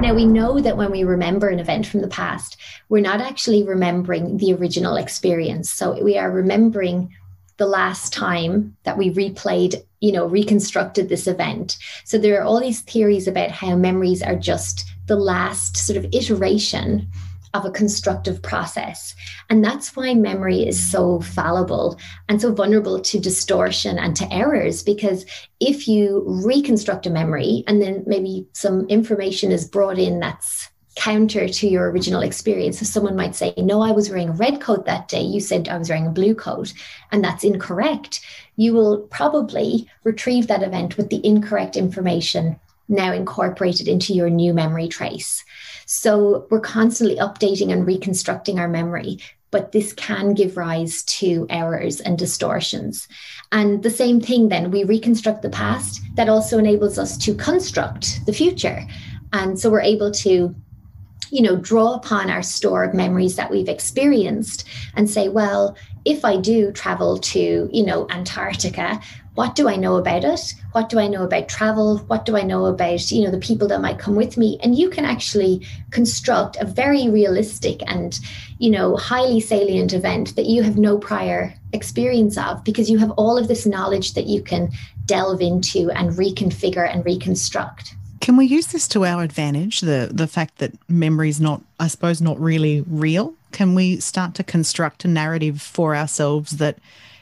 Now, we know that when we remember an event from the past, we're not actually remembering the original experience. So we are remembering the last time that we replayed, you know, reconstructed this event. So there are all these theories about how memories are just the last sort of iteration of a constructive process. And that's why memory is so fallible and so vulnerable to distortion and to errors. Because if you reconstruct a memory and then maybe some information is brought in that's counter to your original experience. So someone might say, No, I was wearing a red coat that day. You said I was wearing a blue coat, and that's incorrect. You will probably retrieve that event with the incorrect information now incorporated into your new memory trace. So we're constantly updating and reconstructing our memory, but this can give rise to errors and distortions. And the same thing then, we reconstruct the past, that also enables us to construct the future. And so we're able to you know, draw upon our store of memories that we've experienced and say, well, if I do travel to, you know, Antarctica, what do I know about it? What do I know about travel? What do I know about, you know, the people that might come with me? And you can actually construct a very realistic and, you know, highly salient event that you have no prior experience of because you have all of this knowledge that you can delve into and reconfigure and reconstruct. Can we use this to our advantage? The the fact that memory is not, I suppose, not really real. Can we start to construct a narrative for ourselves that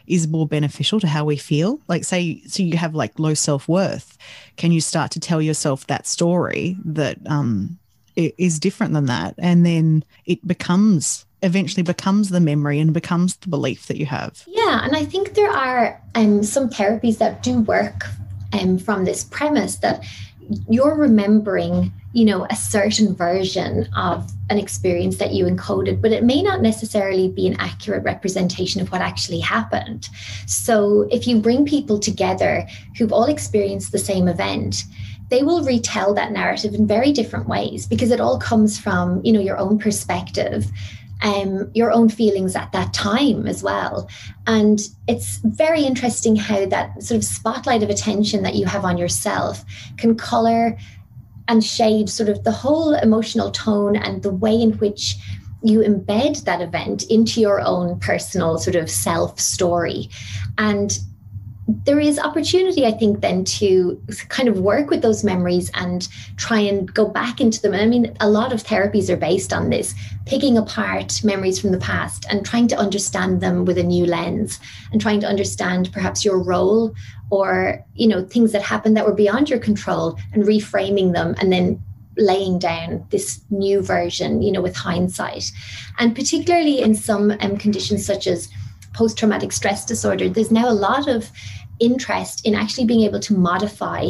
is more beneficial to how we feel? Like, say, so you have like low self worth. Can you start to tell yourself that story that um, is different than that, and then it becomes eventually becomes the memory and becomes the belief that you have? Yeah, and I think there are um, some therapies that do work um, from this premise that you're remembering you know a certain version of an experience that you encoded but it may not necessarily be an accurate representation of what actually happened. So if you bring people together who've all experienced the same event they will retell that narrative in very different ways because it all comes from you know your own perspective um, your own feelings at that time as well. And it's very interesting how that sort of spotlight of attention that you have on yourself can color and shade sort of the whole emotional tone and the way in which you embed that event into your own personal sort of self story. And there is opportunity, I think, then to kind of work with those memories and try and go back into them. I mean, a lot of therapies are based on this, picking apart memories from the past and trying to understand them with a new lens and trying to understand perhaps your role or, you know, things that happened that were beyond your control and reframing them and then laying down this new version, you know, with hindsight. And particularly in some um, conditions such as post traumatic stress disorder, there's now a lot of interest in actually being able to modify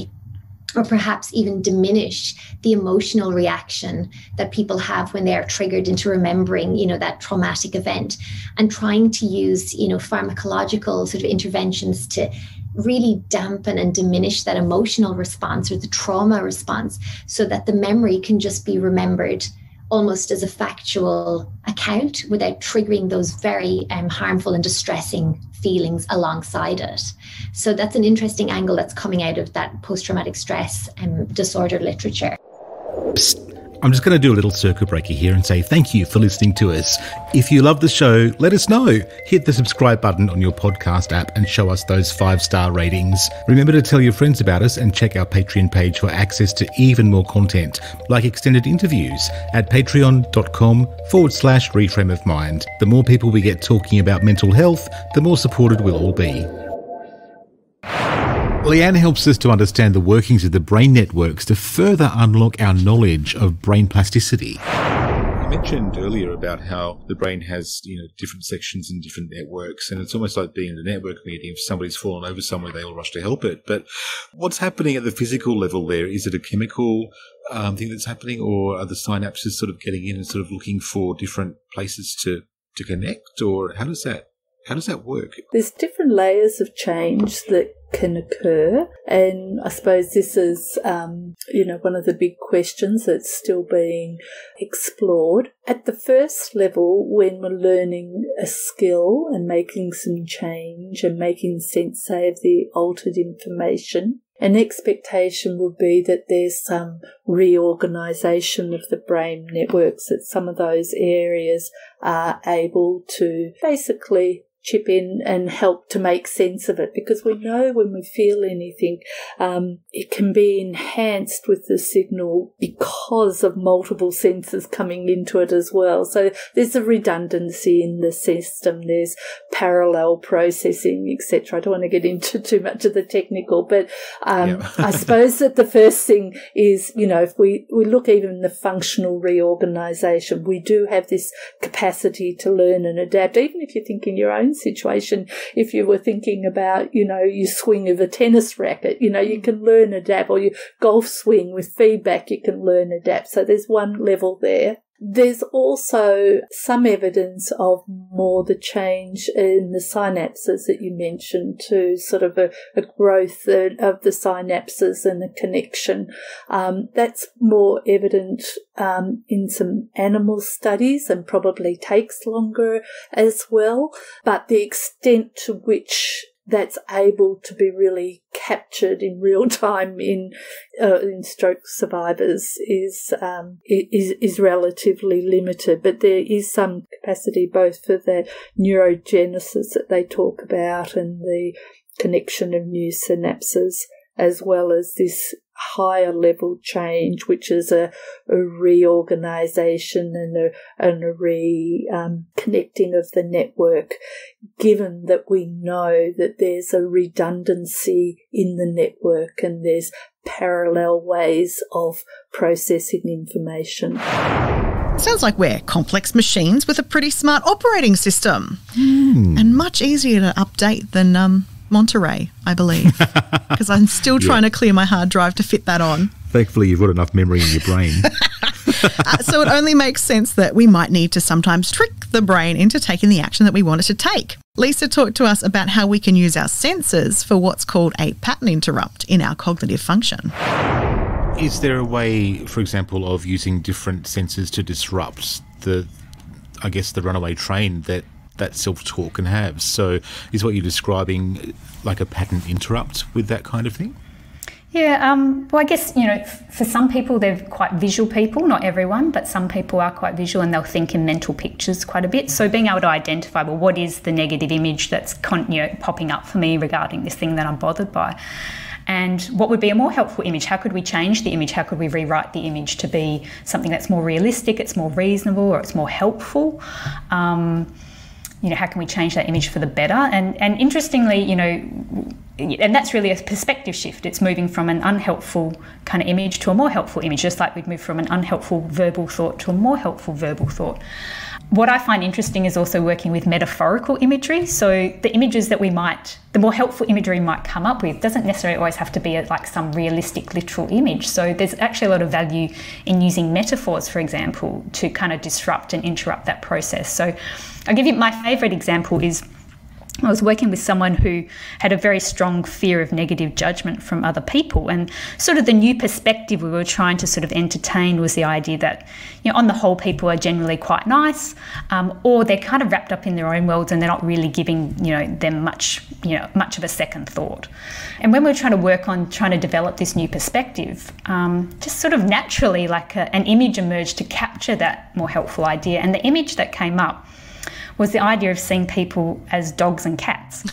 or perhaps even diminish the emotional reaction that people have when they are triggered into remembering you know that traumatic event and trying to use you know pharmacological sort of interventions to really dampen and diminish that emotional response or the trauma response so that the memory can just be remembered almost as a factual account without triggering those very um, harmful and distressing feelings alongside it. So that's an interesting angle that's coming out of that post traumatic stress um, disorder literature. I'm just going to do a little circuit breaker here and say thank you for listening to us. If you love the show, let us know. Hit the subscribe button on your podcast app and show us those five star ratings. Remember to tell your friends about us and check our Patreon page for access to even more content, like extended interviews at patreon.com forward slash reframe of mind. The more people we get talking about mental health, the more supported we'll all be. Leeanne helps us to understand the workings of the brain networks to further unlock our knowledge of brain plasticity. You mentioned earlier about how the brain has, you know, different sections and different networks, and it's almost like being in a network meeting. If somebody's fallen over somewhere, they all rush to help it. But what's happening at the physical level there? Is it a chemical um, thing that's happening, or are the synapses sort of getting in and sort of looking for different places to to connect, or how does that How does that work? There's different layers of change that can occur. And I suppose this is, um, you know, one of the big questions that's still being explored. At the first level, when we're learning a skill and making some change and making sense, say, of the altered information, an expectation would be that there's some reorganization of the brain networks, that some of those areas are able to basically chip in and help to make sense of it because we know when we feel anything, um, it can be enhanced with the signal because of multiple senses coming into it as well. So there's a redundancy in the system, there's parallel processing, etc. I don't want to get into too much of the technical, but um, yeah. I suppose that the first thing is, you know, if we, we look even the functional reorganization, we do have this capacity to learn and adapt, even if you think in your own situation. If you were thinking about, you know, you swing of a tennis racket, you know, you mm. can learn adapt, or you golf swing with feedback, you can learn adapt. So there's one level there. There's also some evidence of more the change in the synapses that you mentioned too, sort of a, a growth of the synapses and the connection. Um, that's more evident um, in some animal studies and probably takes longer as well. But the extent to which that's able to be really captured in real time in uh, in stroke survivors is um, is is relatively limited, but there is some capacity both for the neurogenesis that they talk about and the connection of new synapses as well as this higher level change, which is a, a reorganization and a, and a re um, connecting of the network, given that we know that there's a redundancy in the network and there's parallel ways of processing information. Sounds like we're complex machines with a pretty smart operating system mm. and much easier to update than um, Monterey, I believe, because I'm still trying yeah. to clear my hard drive to fit that on. Thankfully, you've got enough memory in your brain. uh, so it only makes sense that we might need to sometimes trick the brain into taking the action that we want it to take. Lisa talked to us about how we can use our senses for what's called a pattern interrupt in our cognitive function. Is there a way, for example, of using different senses to disrupt the, I guess, the runaway train that that self talk can have. So, is what you're describing like a pattern interrupt with that kind of thing? Yeah, um, well, I guess, you know, for some people, they're quite visual people, not everyone, but some people are quite visual and they'll think in mental pictures quite a bit. So, being able to identify, well, what is the negative image that's con- you know, popping up for me regarding this thing that I'm bothered by? And what would be a more helpful image? How could we change the image? How could we rewrite the image to be something that's more realistic, it's more reasonable, or it's more helpful? Um, you know, how can we change that image for the better? And and interestingly, you know, and that's really a perspective shift. It's moving from an unhelpful kind of image to a more helpful image, just like we'd move from an unhelpful verbal thought to a more helpful verbal thought. What I find interesting is also working with metaphorical imagery. So the images that we might, the more helpful imagery might come up with, doesn't necessarily always have to be like some realistic, literal image. So there's actually a lot of value in using metaphors, for example, to kind of disrupt and interrupt that process. So I'll give you my favourite example is I was working with someone who had a very strong fear of negative judgment from other people. And sort of the new perspective we were trying to sort of entertain was the idea that, you know, on the whole, people are generally quite nice, um, or they're kind of wrapped up in their own worlds and they're not really giving, you know, them much, you know, much of a second thought. And when we were trying to work on trying to develop this new perspective, um, just sort of naturally, like a, an image emerged to capture that more helpful idea. And the image that came up was the idea of seeing people as dogs and cats.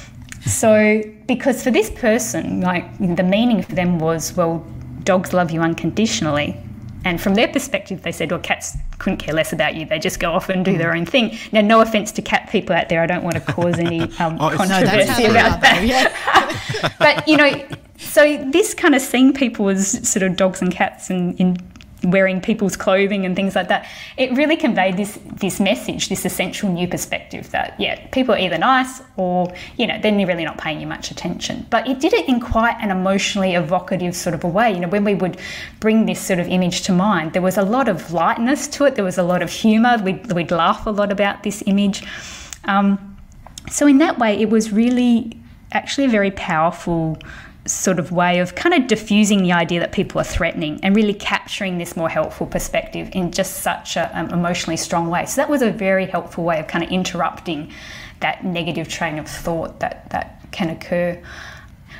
so, because for this person, like the meaning for them was, well, dogs love you unconditionally. And from their perspective, they said, well, cats couldn't care less about you. They just go off and do their own thing. Now, no offense to cat people out there. I don't want to cause any um, oh, controversy no, about that. Yeah. but, you know, so this kind of seeing people as sort of dogs and cats and in wearing people's clothing and things like that, it really conveyed this this message, this essential new perspective that yeah, people are either nice or you know they're really not paying you much attention. But it did it in quite an emotionally evocative sort of a way. You know, when we would bring this sort of image to mind, there was a lot of lightness to it. There was a lot of humour. We'd, we'd laugh a lot about this image. Um, so, in that way, it was really actually a very powerful sort of way of kind of diffusing the idea that people are threatening and really capturing this more helpful perspective in just such an um, emotionally strong way. So that was a very helpful way of kind of interrupting that negative train of thought that that can occur.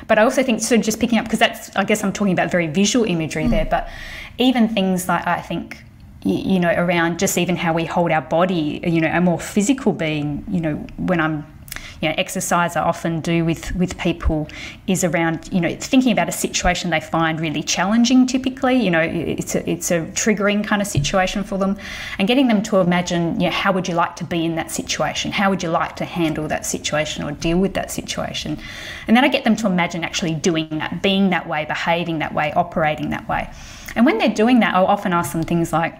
But I also think, so just picking up, because that's, I guess I'm talking about very visual imagery mm. there, but even things like I think, you know, around just even how we hold our body, you know, a more physical being, you know, when I'm you know, exercise I often do with, with people is around, you know, thinking about a situation they find really challenging typically, you know, it's a, it's a triggering kind of situation for them and getting them to imagine, you know, how would you like to be in that situation? How would you like to handle that situation or deal with that situation? And then I get them to imagine actually doing that, being that way, behaving that way, operating that way. And when they're doing that, I'll often ask them things like,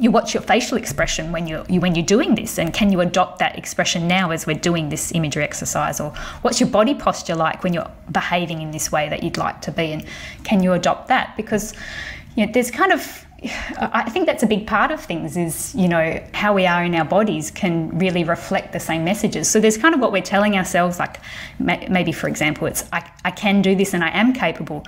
you watch your facial expression when you're you, when you're doing this and can you adopt that expression now as we're doing this imagery exercise or what's your body posture like when you're behaving in this way that you'd like to be and can you adopt that because you know there's kind of I think that's a big part of things is, you know, how we are in our bodies can really reflect the same messages. So there's kind of what we're telling ourselves, like maybe, for example, it's, I, I can do this and I am capable.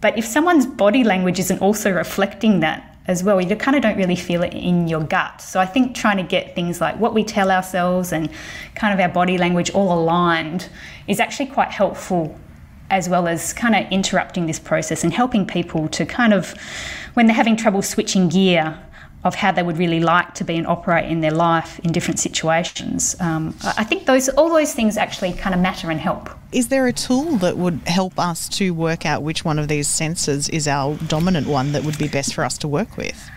But if someone's body language isn't also reflecting that, as well. You kind of don't really feel it in your gut. So I think trying to get things like what we tell ourselves and kind of our body language all aligned is actually quite helpful as well as kind of interrupting this process and helping people to kind of when they're having trouble switching gear of how they would really like to be and operate in their life in different situations. Um, I think those all those things actually kind of matter and help. Is there a tool that would help us to work out which one of these senses is our dominant one that would be best for us to work with?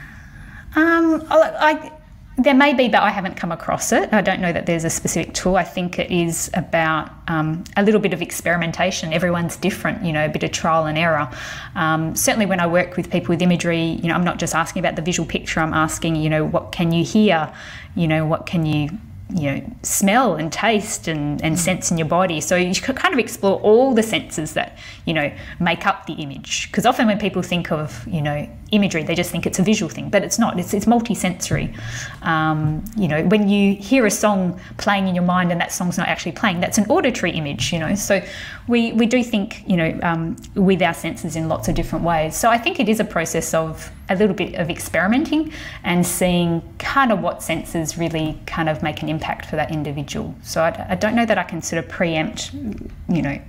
Um, I, there may be, but I haven't come across it. I don't know that there's a specific tool. I think it is about um, a little bit of experimentation. Everyone's different, you know, a bit of trial and error. Um, certainly, when I work with people with imagery, you know, I'm not just asking about the visual picture. I'm asking, you know, what can you hear? You know, what can you you know smell and taste and, and mm. sense in your body so you can kind of explore all the senses that you know make up the image because often when people think of you know imagery they just think it's a visual thing but it's not. It's, it's multi-sensory. Um, you know when you hear a song playing in your mind and that song's not actually playing that's an auditory image you know? So we we do think you know um, with our senses in lots of different ways. So i think it is a process of a little bit of experimenting and seeing kind of what senses really kind of make an impact for that individual. So I, I don't know that I can sort of preempt, you know,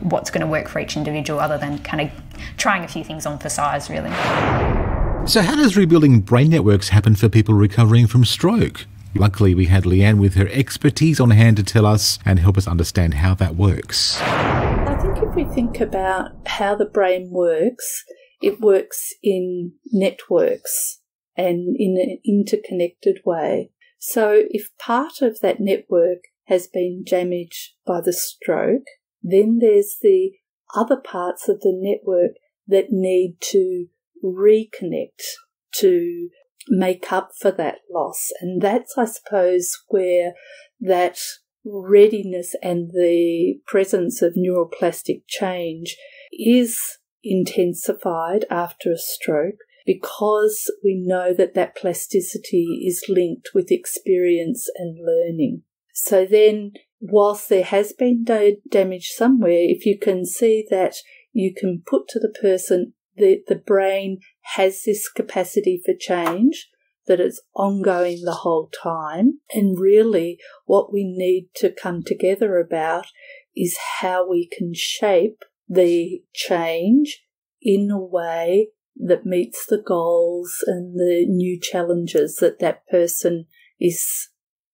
what's going to work for each individual other than kind of trying a few things on for size, really. So, how does rebuilding brain networks happen for people recovering from stroke? Luckily, we had Leeanne with her expertise on hand to tell us and help us understand how that works. I think if we think about how the brain works, it works in networks and in an interconnected way. So if part of that network has been damaged by the stroke, then there's the other parts of the network that need to reconnect to make up for that loss. And that's, I suppose, where that readiness and the presence of neuroplastic change is intensified after a stroke because we know that that plasticity is linked with experience and learning. So then, whilst there has been damage somewhere, if you can see that you can put to the person that the brain has this capacity for change, that it's ongoing the whole time, and really what we need to come together about is how we can shape the change in a way that meets the goals and the new challenges that that person is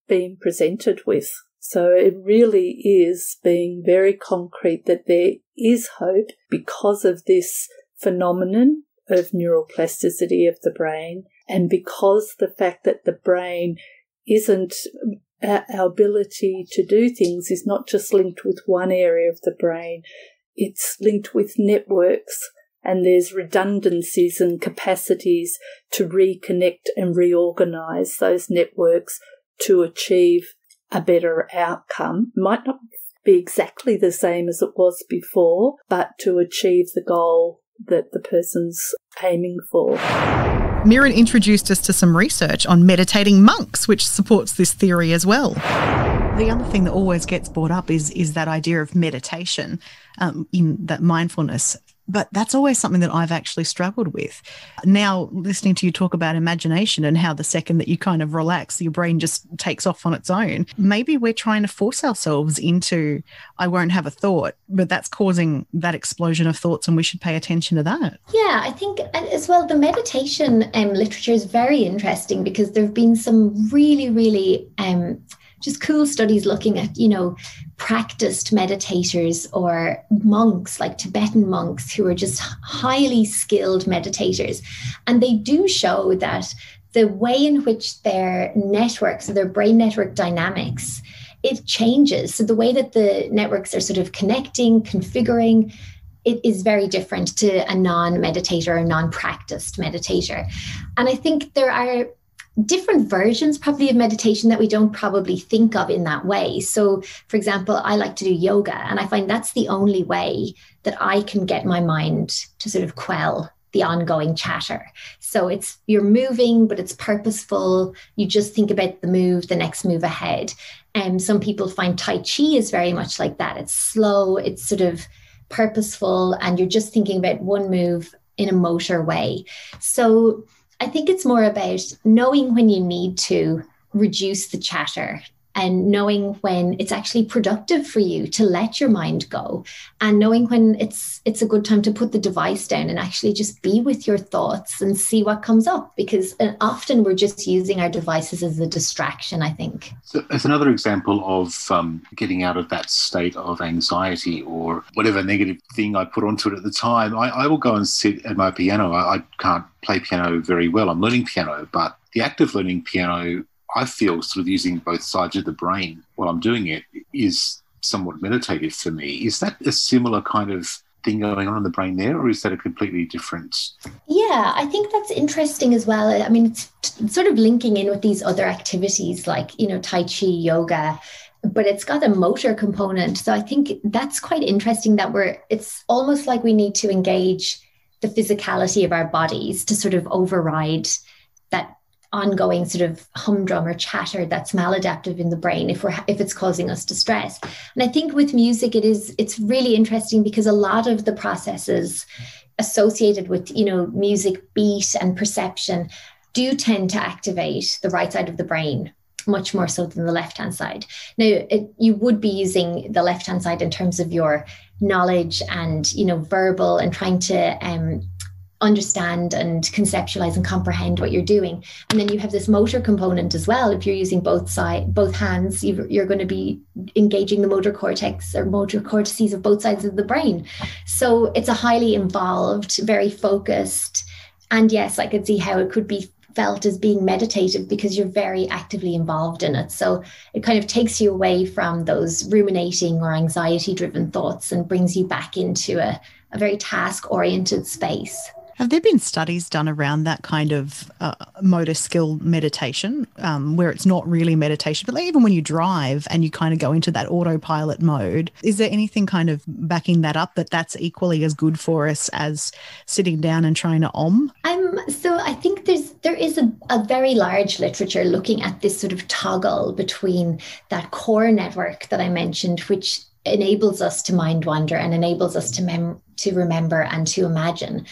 being presented with. So it really is being very concrete that there is hope because of this phenomenon of neuroplasticity of the brain and because the fact that the brain isn't uh, our ability to do things is not just linked with one area of the brain. It's linked with networks and there's redundancies and capacities to reconnect and reorganize those networks to achieve a better outcome. Might not be exactly the same as it was before, but to achieve the goal that the person's aiming for. Muireann introduced us to some research on meditating monks, which supports this theory as well. The other thing that always gets brought up is is that idea of meditation, um, in that mindfulness. But that's always something that I've actually struggled with. Now, listening to you talk about imagination and how the second that you kind of relax, your brain just takes off on its own. Maybe we're trying to force ourselves into, I won't have a thought, but that's causing that explosion of thoughts, and we should pay attention to that. Yeah, I think as well, the meditation um, literature is very interesting because there have been some really, really um, just cool studies looking at, you know, practiced meditators or monks like Tibetan monks who are just highly skilled meditators. And they do show that the way in which their networks, their brain network dynamics, it changes. So the way that the networks are sort of connecting, configuring, it is very different to a non-meditator or non-practiced meditator. And I think there are different versions probably of meditation that we don't probably think of in that way. So, for example, I like to do yoga, and I find that's the only way that I can get my mind to sort of quell the ongoing chatter. So it's you're moving, but it's purposeful. You just think about the move, the next move ahead. And some people find Tai Chi is very much like that. It's slow, it's sort of purposeful, and you're just thinking about one move in a motor way. So I think it's more about knowing when you need to reduce the chatter and knowing when it's actually productive for you to let your mind go and knowing when it's it's a good time to put the device down and actually just be with your thoughts and see what comes up because uh, often we're just using our devices as a distraction i think. So as another example of um, getting out of that state of anxiety or whatever negative thing i put onto it at the time i, I will go and sit at my piano. I, I can't play piano very well. I'm learning piano but the act of learning piano I feel sort of using both sides of the brain while I'm doing it is somewhat meditative for me. Is that a similar kind of thing going on in the brain there, or is that a completely different? Yeah, I think that's interesting as well. I mean, it's sort of linking in with these other activities like, you know, Tai Chi, yoga, but it's got a motor component. So I think that's quite interesting that we're, it's almost like we need to engage the physicality of our bodies to sort of override ongoing sort of humdrum or chatter that's maladaptive in the brain if we're if it's causing us distress. And i think with music it is it's really interesting because a lot of the processes associated with you know music beat and perception do tend to activate the right side of the brain much more so than the left hand side. Now it, you would be using the left hand side in terms of your knowledge and you know verbal and trying to um, understand and conceptualize and comprehend what you're doing. And then you have this motor component as well. If you're using both side both hands you're going to be engaging the motor cortex or motor cortices of both sides of the brain. So it's a highly involved very focused and yes i could see how it could be felt as being meditative because you're very actively involved in it. So it kind of takes you away from those ruminating or anxiety driven thoughts and brings you back into a, a very task oriented space have there been studies done around that kind of uh, motor skill meditation um, where it's not really meditation, but like even when you drive and you kind of go into that autopilot mode? Is there anything kind of backing that up that that's equally as good for us as sitting down and trying to om? Um, so I think there's there is a, a very large literature looking at this sort of toggle between that core network that I mentioned, which enables us to mind wander and enables us to mem- to remember and to imagine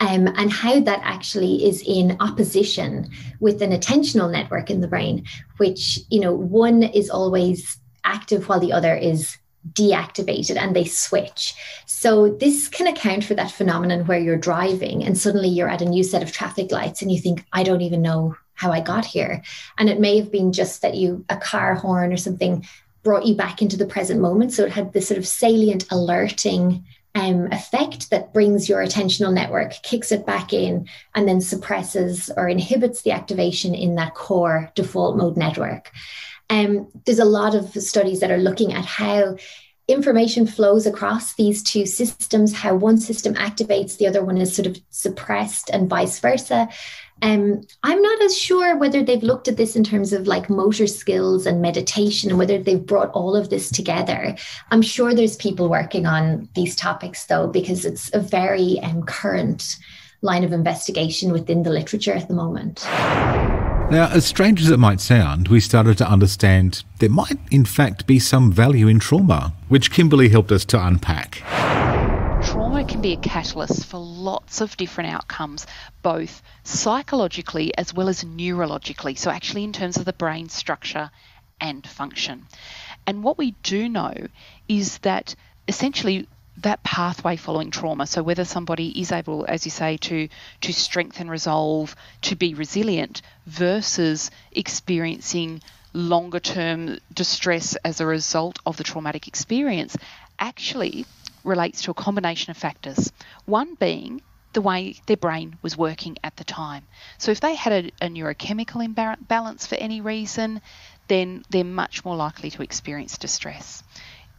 um, and how that actually is in opposition with an attentional network in the brain, which, you know, one is always active while the other is deactivated and they switch. So this can account for that phenomenon where you're driving and suddenly you're at a new set of traffic lights and you think, I don't even know how I got here. And it may have been just that you, a car horn or something brought you back into the present moment. So it had this sort of salient alerting um, effect that brings your attentional network, kicks it back in, and then suppresses or inhibits the activation in that core default mode network. Um, there's a lot of studies that are looking at how information flows across these two systems, how one system activates, the other one is sort of suppressed, and vice versa. Um, I'm not as sure whether they've looked at this in terms of like motor skills and meditation and whether they've brought all of this together. I'm sure there's people working on these topics though, because it's a very um, current line of investigation within the literature at the moment. Now, as strange as it might sound, we started to understand there might, in fact, be some value in trauma, which Kimberly helped us to unpack. Can be a catalyst for lots of different outcomes, both psychologically as well as neurologically. So, actually, in terms of the brain structure and function. And what we do know is that essentially that pathway following trauma. So whether somebody is able, as you say, to to strengthen resolve, to be resilient, versus experiencing longer term distress as a result of the traumatic experience, actually relates to a combination of factors. One being the way their brain was working at the time. So if they had a, a neurochemical imbalance for any reason, then they're much more likely to experience distress.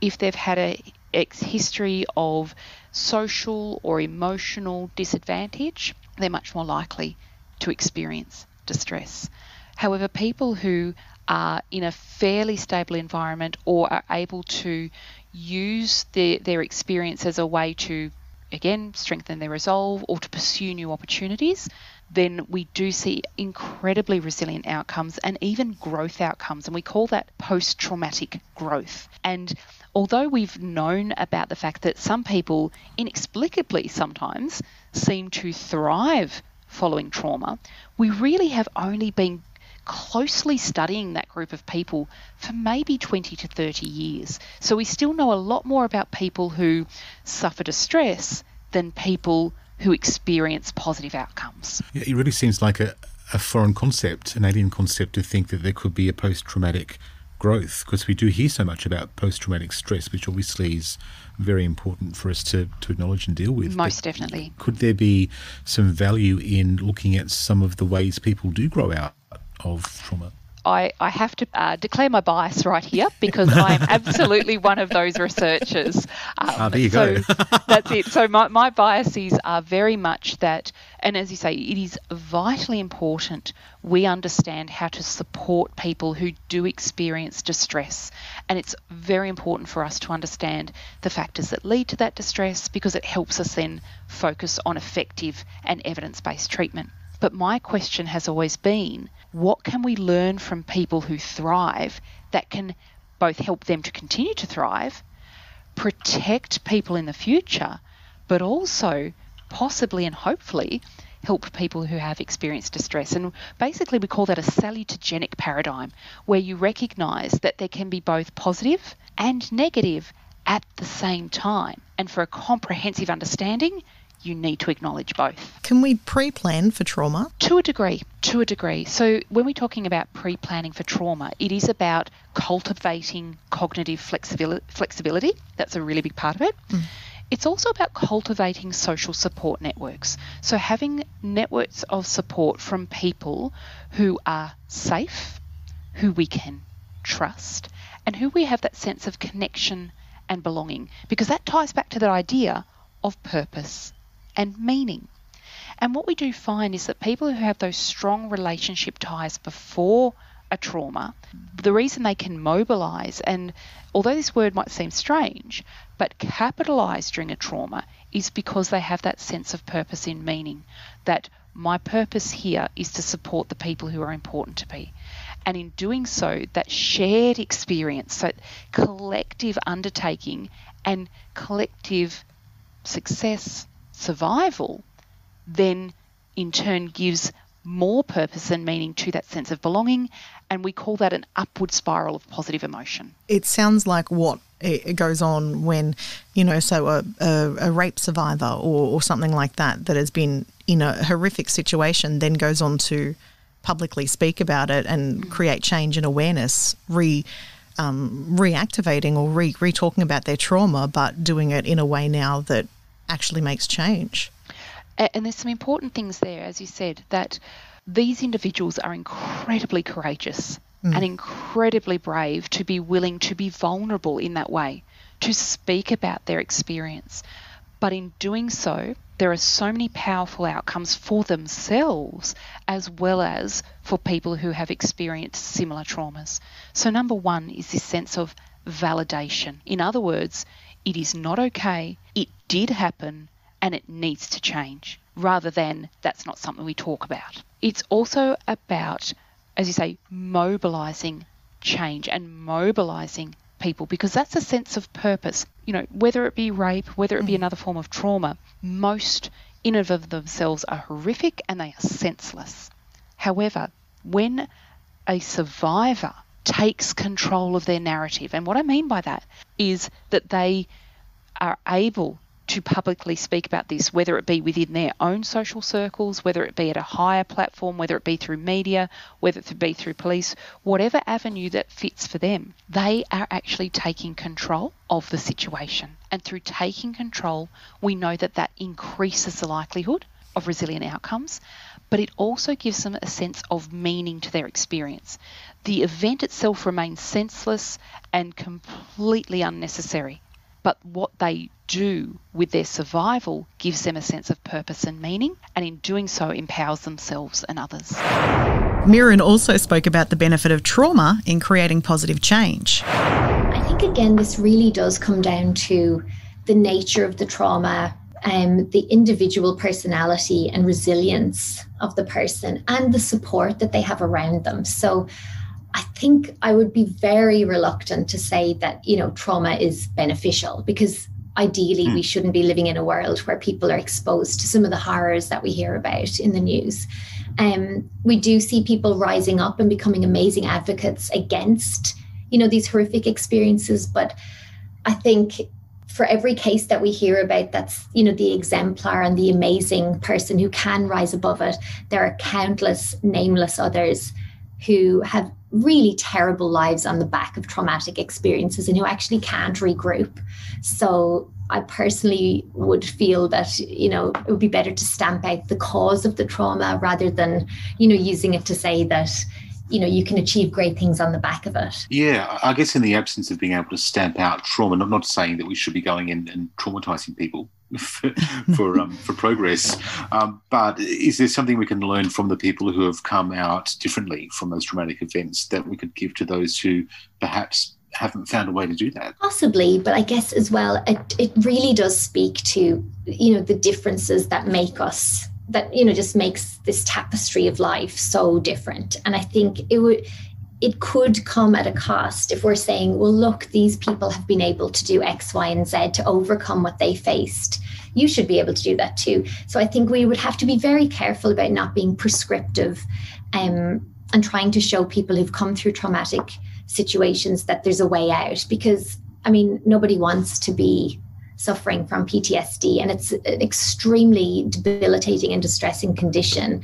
If they've had a history of social or emotional disadvantage, they're much more likely to experience distress. However, people who are in a fairly stable environment or are able to use their, their experience as a way to, again, strengthen their resolve or to pursue new opportunities, then we do see incredibly resilient outcomes and even growth outcomes. And we call that post traumatic growth. And although we've known about the fact that some people inexplicably sometimes seem to thrive following trauma, we really have only been closely studying that group of people for maybe 20 to 30 years. So we still know a lot more about people who suffer distress than people who experience positive outcomes. Yeah, it really seems like a, a foreign concept, an alien concept to think that there could be a post traumatic growth because we do hear so much about post traumatic stress, which obviously is very important for us to, to acknowledge and deal with. Most but definitely. Could there be some value in looking at some of the ways people do grow out of trauma? I, I have to uh, declare my bias right here because I'm absolutely one of those researchers. Um, ah, there you so go. that's it. So my, my biases are very much that, and as you say, it is vitally important we understand how to support people who do experience distress. And it's very important for us to understand the factors that lead to that distress because it helps us then focus on effective and evidence based treatment. But my question has always been what can we learn from people who thrive that can both help them to continue to thrive, protect people in the future, but also possibly and hopefully help people who have experienced distress. And basically, we call that a salutogenic paradigm, where you recognize that there can be both positive and negative at the same time. And for a comprehensive understanding, you need to acknowledge both. Can we pre plan for trauma? To a degree, to a degree. So, when we're talking about pre planning for trauma, it is about cultivating cognitive flexibility. That's a really big part of it. Mm. It's also about cultivating social support networks. So, having networks of support from people who are safe, who we can trust, and who we have that sense of connection and belonging, because that ties back to that idea of purpose and meaning. And what we do find is that people who have those strong relationship ties before a trauma, the reason they can mobilize, and although this word might seem strange, but capitalize during a trauma is because they have that sense of purpose in meaning that my purpose here is to support the people who are important to me. And in doing so, that shared experience, that collective undertaking and collective success, survival then in turn gives more purpose and meaning to that sense of belonging. And we call that an upward spiral of positive emotion. It sounds like what it goes on when, you know, so a, a, a rape survivor or, or something like that that has been in a horrific situation then goes on to publicly speak about it and mm. create change and awareness, re um, reactivating or re re talking about their trauma, but doing it in a way now that actually makes change. And there's some important things there, as you said, that these individuals are incredibly courageous mm. and incredibly brave to be willing to be vulnerable in that way, to speak about their experience. But in doing so, there are so many powerful outcomes for themselves as well as for people who have experienced similar traumas. So, number one is this sense of validation. In other words, it is not okay, it did happen, and it needs to change, rather than that's not something we talk about. It's also about as you say, mobilizing change and mobilizing people because that's a sense of purpose. You know, whether it be rape, whether it be mm. another form of trauma, most in and of themselves are horrific and they are senseless. However, when a survivor takes control of their narrative, and what I mean by that is that they are able to publicly speak about this, whether it be within their own social circles, whether it be at a higher platform, whether it be through media, whether it be through police, whatever avenue that fits for them, they are actually taking control of the situation. And through taking control, we know that that increases the likelihood of resilient outcomes, but it also gives them a sense of meaning to their experience. The event itself remains senseless and completely unnecessary but what they do with their survival gives them a sense of purpose and meaning, and in doing so, empowers themselves and others. Muireann also spoke about the benefit of trauma in creating positive change. I think, again, this really does come down to the nature of the trauma, um, the individual personality and resilience of the person, and the support that they have around them. So, I think I would be very reluctant to say that, you know, trauma is beneficial because ideally mm. we shouldn't be living in a world where people are exposed to some of the horrors that we hear about in the news. Um, we do see people rising up and becoming amazing advocates against, you know, these horrific experiences. But I think for every case that we hear about that's you know the exemplar and the amazing person who can rise above it there are countless nameless others who have really terrible lives on the back of traumatic experiences and who actually can't regroup. So I personally would feel that, you know, it would be better to stamp out the cause of the trauma rather than, you know, using it to say that, you know, you can achieve great things on the back of it. Yeah, I guess in the absence of being able to stamp out trauma, not, not saying that we should be going in and traumatizing people, for for, um, for progress. Um, but is there something we can learn from the people who have come out differently from those traumatic events that we could give to those who perhaps haven't found a way to do that possibly but i guess as well it, it really does speak to you know the differences that make us that you know just makes this tapestry of life so different and i think it would it could come at a cost if we're saying, well, look, these people have been able to do X, Y, and Z to overcome what they faced. You should be able to do that too. So I think we would have to be very careful about not being prescriptive um, and trying to show people who've come through traumatic situations that there's a way out. Because, I mean, nobody wants to be suffering from PTSD, and it's an extremely debilitating and distressing condition.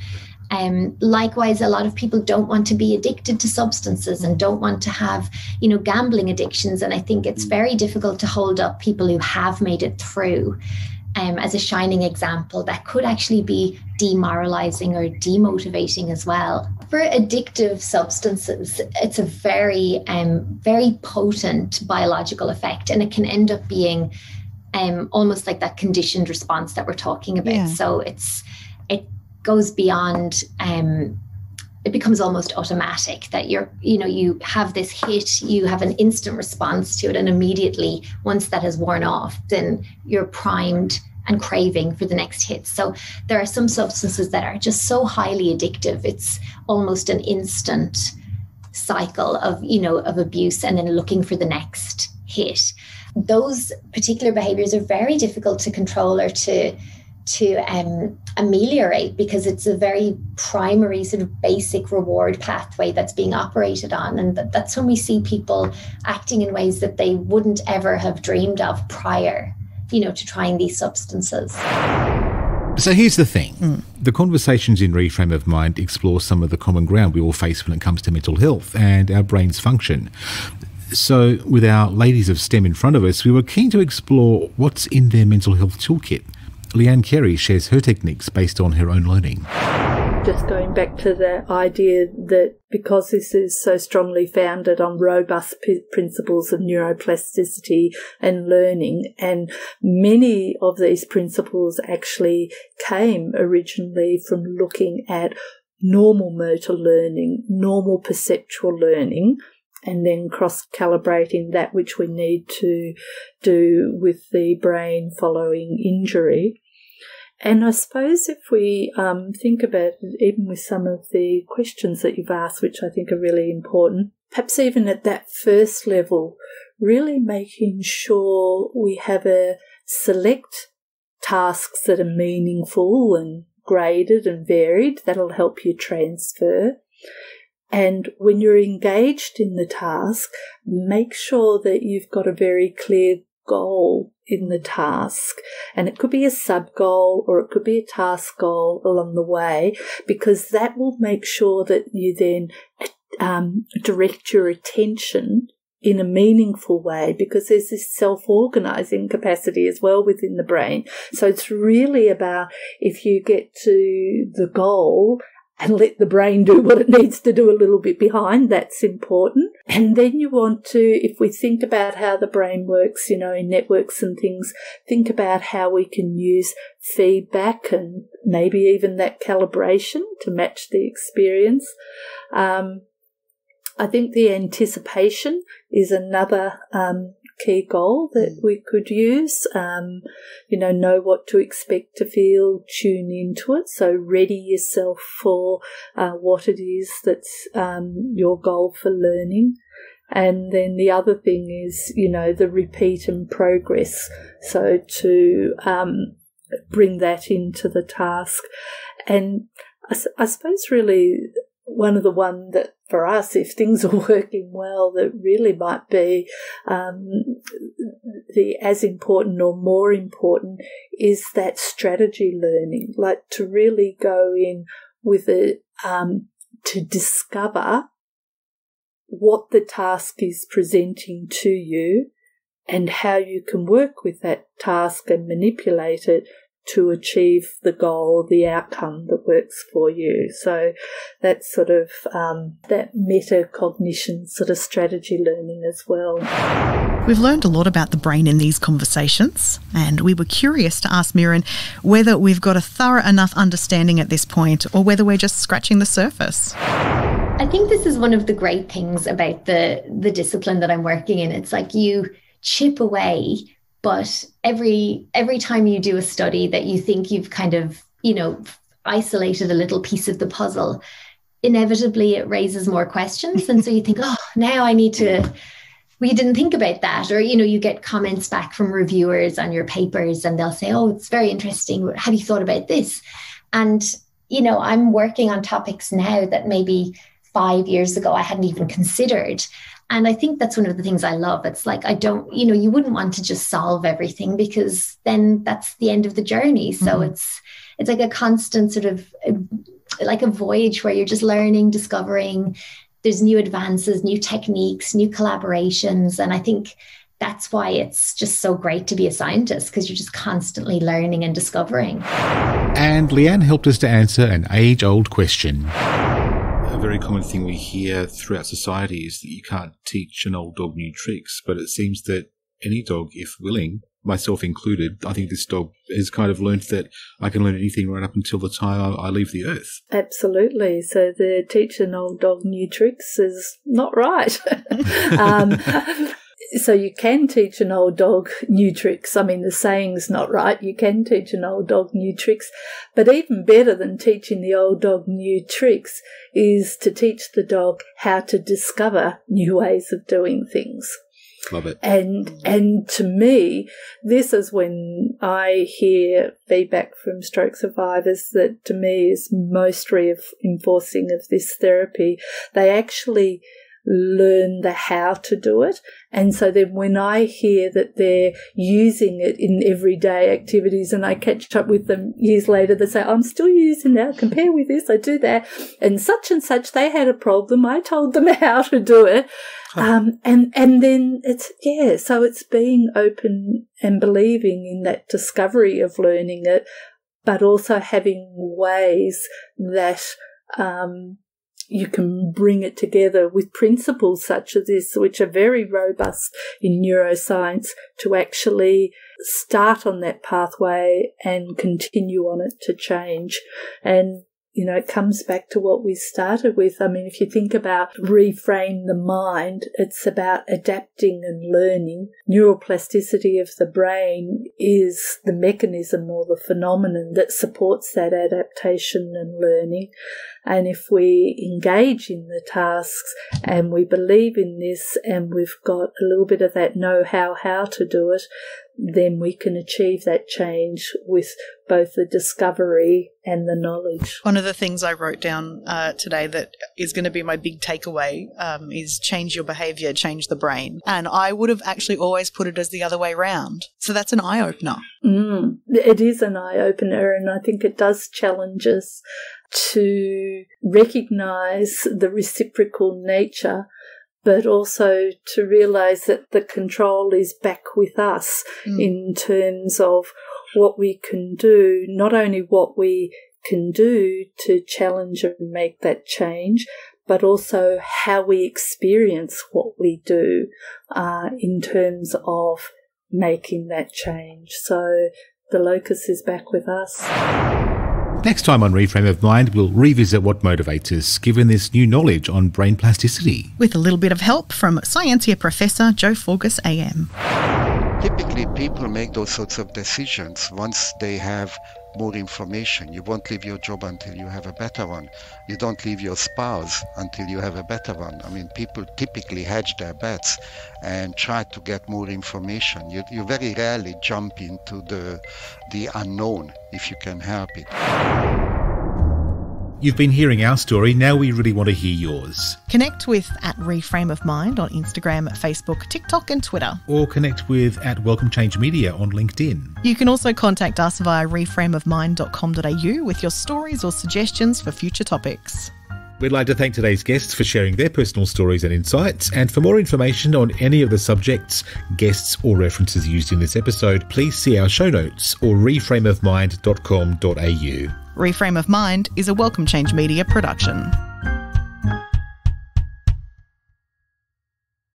Um, likewise, a lot of people don't want to be addicted to substances and don't want to have, you know, gambling addictions. And I think it's mm. very difficult to hold up people who have made it through um, as a shining example that could actually be demoralizing or demotivating as well. For addictive substances, it's a very, um, very potent biological effect, and it can end up being um, almost like that conditioned response that we're talking about. Yeah. So it's it goes beyond um, it becomes almost automatic that you're you know you have this hit you have an instant response to it and immediately once that has worn off then you're primed and craving for the next hit. So there are some substances that are just so highly addictive it's almost an instant cycle of you know of abuse and then looking for the next hit. Those particular behaviors are very difficult to control or to to um, ameliorate because it's a very primary sort of basic reward pathway that's being operated on. And that, that's when we see people acting in ways that they wouldn't ever have dreamed of prior you know to trying these substances. So here's the thing. Mm. the conversations in reframe of mind explore some of the common ground we all face when it comes to mental health and our brain's function. So, with our ladies of STEM in front of us, we were keen to explore what's in their mental health toolkit Leeanne Carey shares her techniques based on her own learning. Just going back to the idea that because this is so strongly founded on robust p- principles of neuroplasticity and learning, and many of these principles actually came originally from looking at normal motor learning, normal perceptual learning, and then cross calibrating that which we need to do with the brain following injury. And I suppose if we um, think about it, even with some of the questions that you've asked, which I think are really important, perhaps even at that first level, really making sure we have a select tasks that are meaningful and graded and varied. That'll help you transfer. And when you're engaged in the task, make sure that you've got a very clear goal in the task. And it could be a sub goal or it could be a task goal along the way, because that will make sure that you then um, direct your attention in a meaningful way because there's this self organizing capacity as well within the brain. So it's really about if you get to the goal and let the brain do what it needs to do a little bit behind. That's important. And then you want to, if we think about how the brain works, you know, in networks and things, think about how we can use feedback and maybe even that calibration to match the experience. Um, I think the anticipation is another um, key goal that mm. we could use. Um, you know, know what to expect to feel, tune into it. So ready yourself for uh, what it is that's um, your goal for learning. And then the other thing is, you know, the repeat and progress. So to um, bring that into the task. And I, I suppose really one of the one that for us, if things are working well, that really might be um, the as important or more important is that strategy learning, like to really go in with it um, to discover what the task is presenting to you and how you can work with that task and manipulate it to achieve the goal, the outcome that works for you. So that's sort of um, that metacognition sort of strategy learning as well. We've learned a lot about the brain in these conversations, and we were curious to ask Muireann whether we've got a thorough enough understanding at this point or whether we're just scratching the surface. I think this is one of the great things about the the discipline that I'm working in. It's like you chip away but every every time you do a study that you think you've kind of you know isolated a little piece of the puzzle inevitably it raises more questions. And so you think oh now i need to we didn't think about that. Or you know you get comments back from reviewers on your papers and they'll say oh it's very interesting. Have you thought about this? And you know i'm working on topics now that maybe five years ago i hadn't even considered and I think that's one of the things I love. It's like, I don't, you know, you wouldn't want to just solve everything because then that's the end of the journey. So mm-hmm. it's, it's like a constant sort of like a voyage where you're just learning, discovering. There's new advances, new techniques, new collaborations. And I think that's why it's just so great to be a scientist because you're just constantly learning and discovering. And Leeanne helped us to answer an age old question a very common thing we hear throughout society is that you can't teach an old dog new tricks, but it seems that any dog, if willing, myself included, I think this dog has kind of learned that I can learn anything right up until the time I, leave the earth. Absolutely. So the teach an old dog new tricks is not right. um, so you can teach an old dog new tricks. I mean, the saying's not right. You can teach an old dog new tricks. But even better than teaching the old dog new tricks is to teach the dog how to discover new ways of doing things. Love it. And and to me, this is when I hear feedback from stroke survivors that to me is most reinforcing of this therapy. They actually learn the how to do it. And so then when I hear that they're using it in everyday activities and I catch up with them years later, they say, I'm still using that. Compare with this. I do that. And such and such, they had a problem. I told them how to do it. Um, and, and then it's, yeah, so it's being open and believing in that discovery of learning it, but also having ways that, um, you can bring it together with principles such as this, which are very robust in neuroscience, to actually start on that pathway and continue on it to change. And you know, it comes back to what we started with. I mean, if you think about reframe the mind, it's about adapting and learning. Neuroplasticity of the brain is the mechanism or the phenomenon that supports that adaptation and learning. And if we engage in the tasks and we believe in this and we've got a little bit of that know how, how to do it, then we can achieve that change with both the discovery and the knowledge. One of the things I wrote down uh, today that is going to be my big takeaway um, is change your behavior, change the brain. And I would have actually always put it as the other way around. So that's an eye opener. Mm, it is an eye opener, and I think it does challenge us to recognize the reciprocal nature but also to realize that the control is back with us mm. in terms of what we can do, not only what we can do to challenge and make that change, but also how we experience what we do uh, in terms of making that change. So the locus is back with us. Next time on Reframe of Mind, we'll revisit what motivates us given this new knowledge on brain plasticity. With a little bit of help from Scientia Professor Joe Forgas AM. Typically, people make those sorts of decisions once they have more information. You won't leave your job until you have a better one. You don't leave your spouse until you have a better one. I mean, people typically hedge their bets and try to get more information. You, you very rarely jump into the, the unknown if you can help it. You've been hearing our story, now we really want to hear yours. Connect with at Reframe of Mind on Instagram, Facebook, TikTok, and Twitter. Or connect with at Welcome Change Media on LinkedIn. You can also contact us via reframeofmind.com.au with your stories or suggestions for future topics. We'd like to thank today's guests for sharing their personal stories and insights. And for more information on any of the subjects, guests, or references used in this episode, please see our show notes or reframeofmind.com.au. Reframe of Mind is a Welcome Change Media production.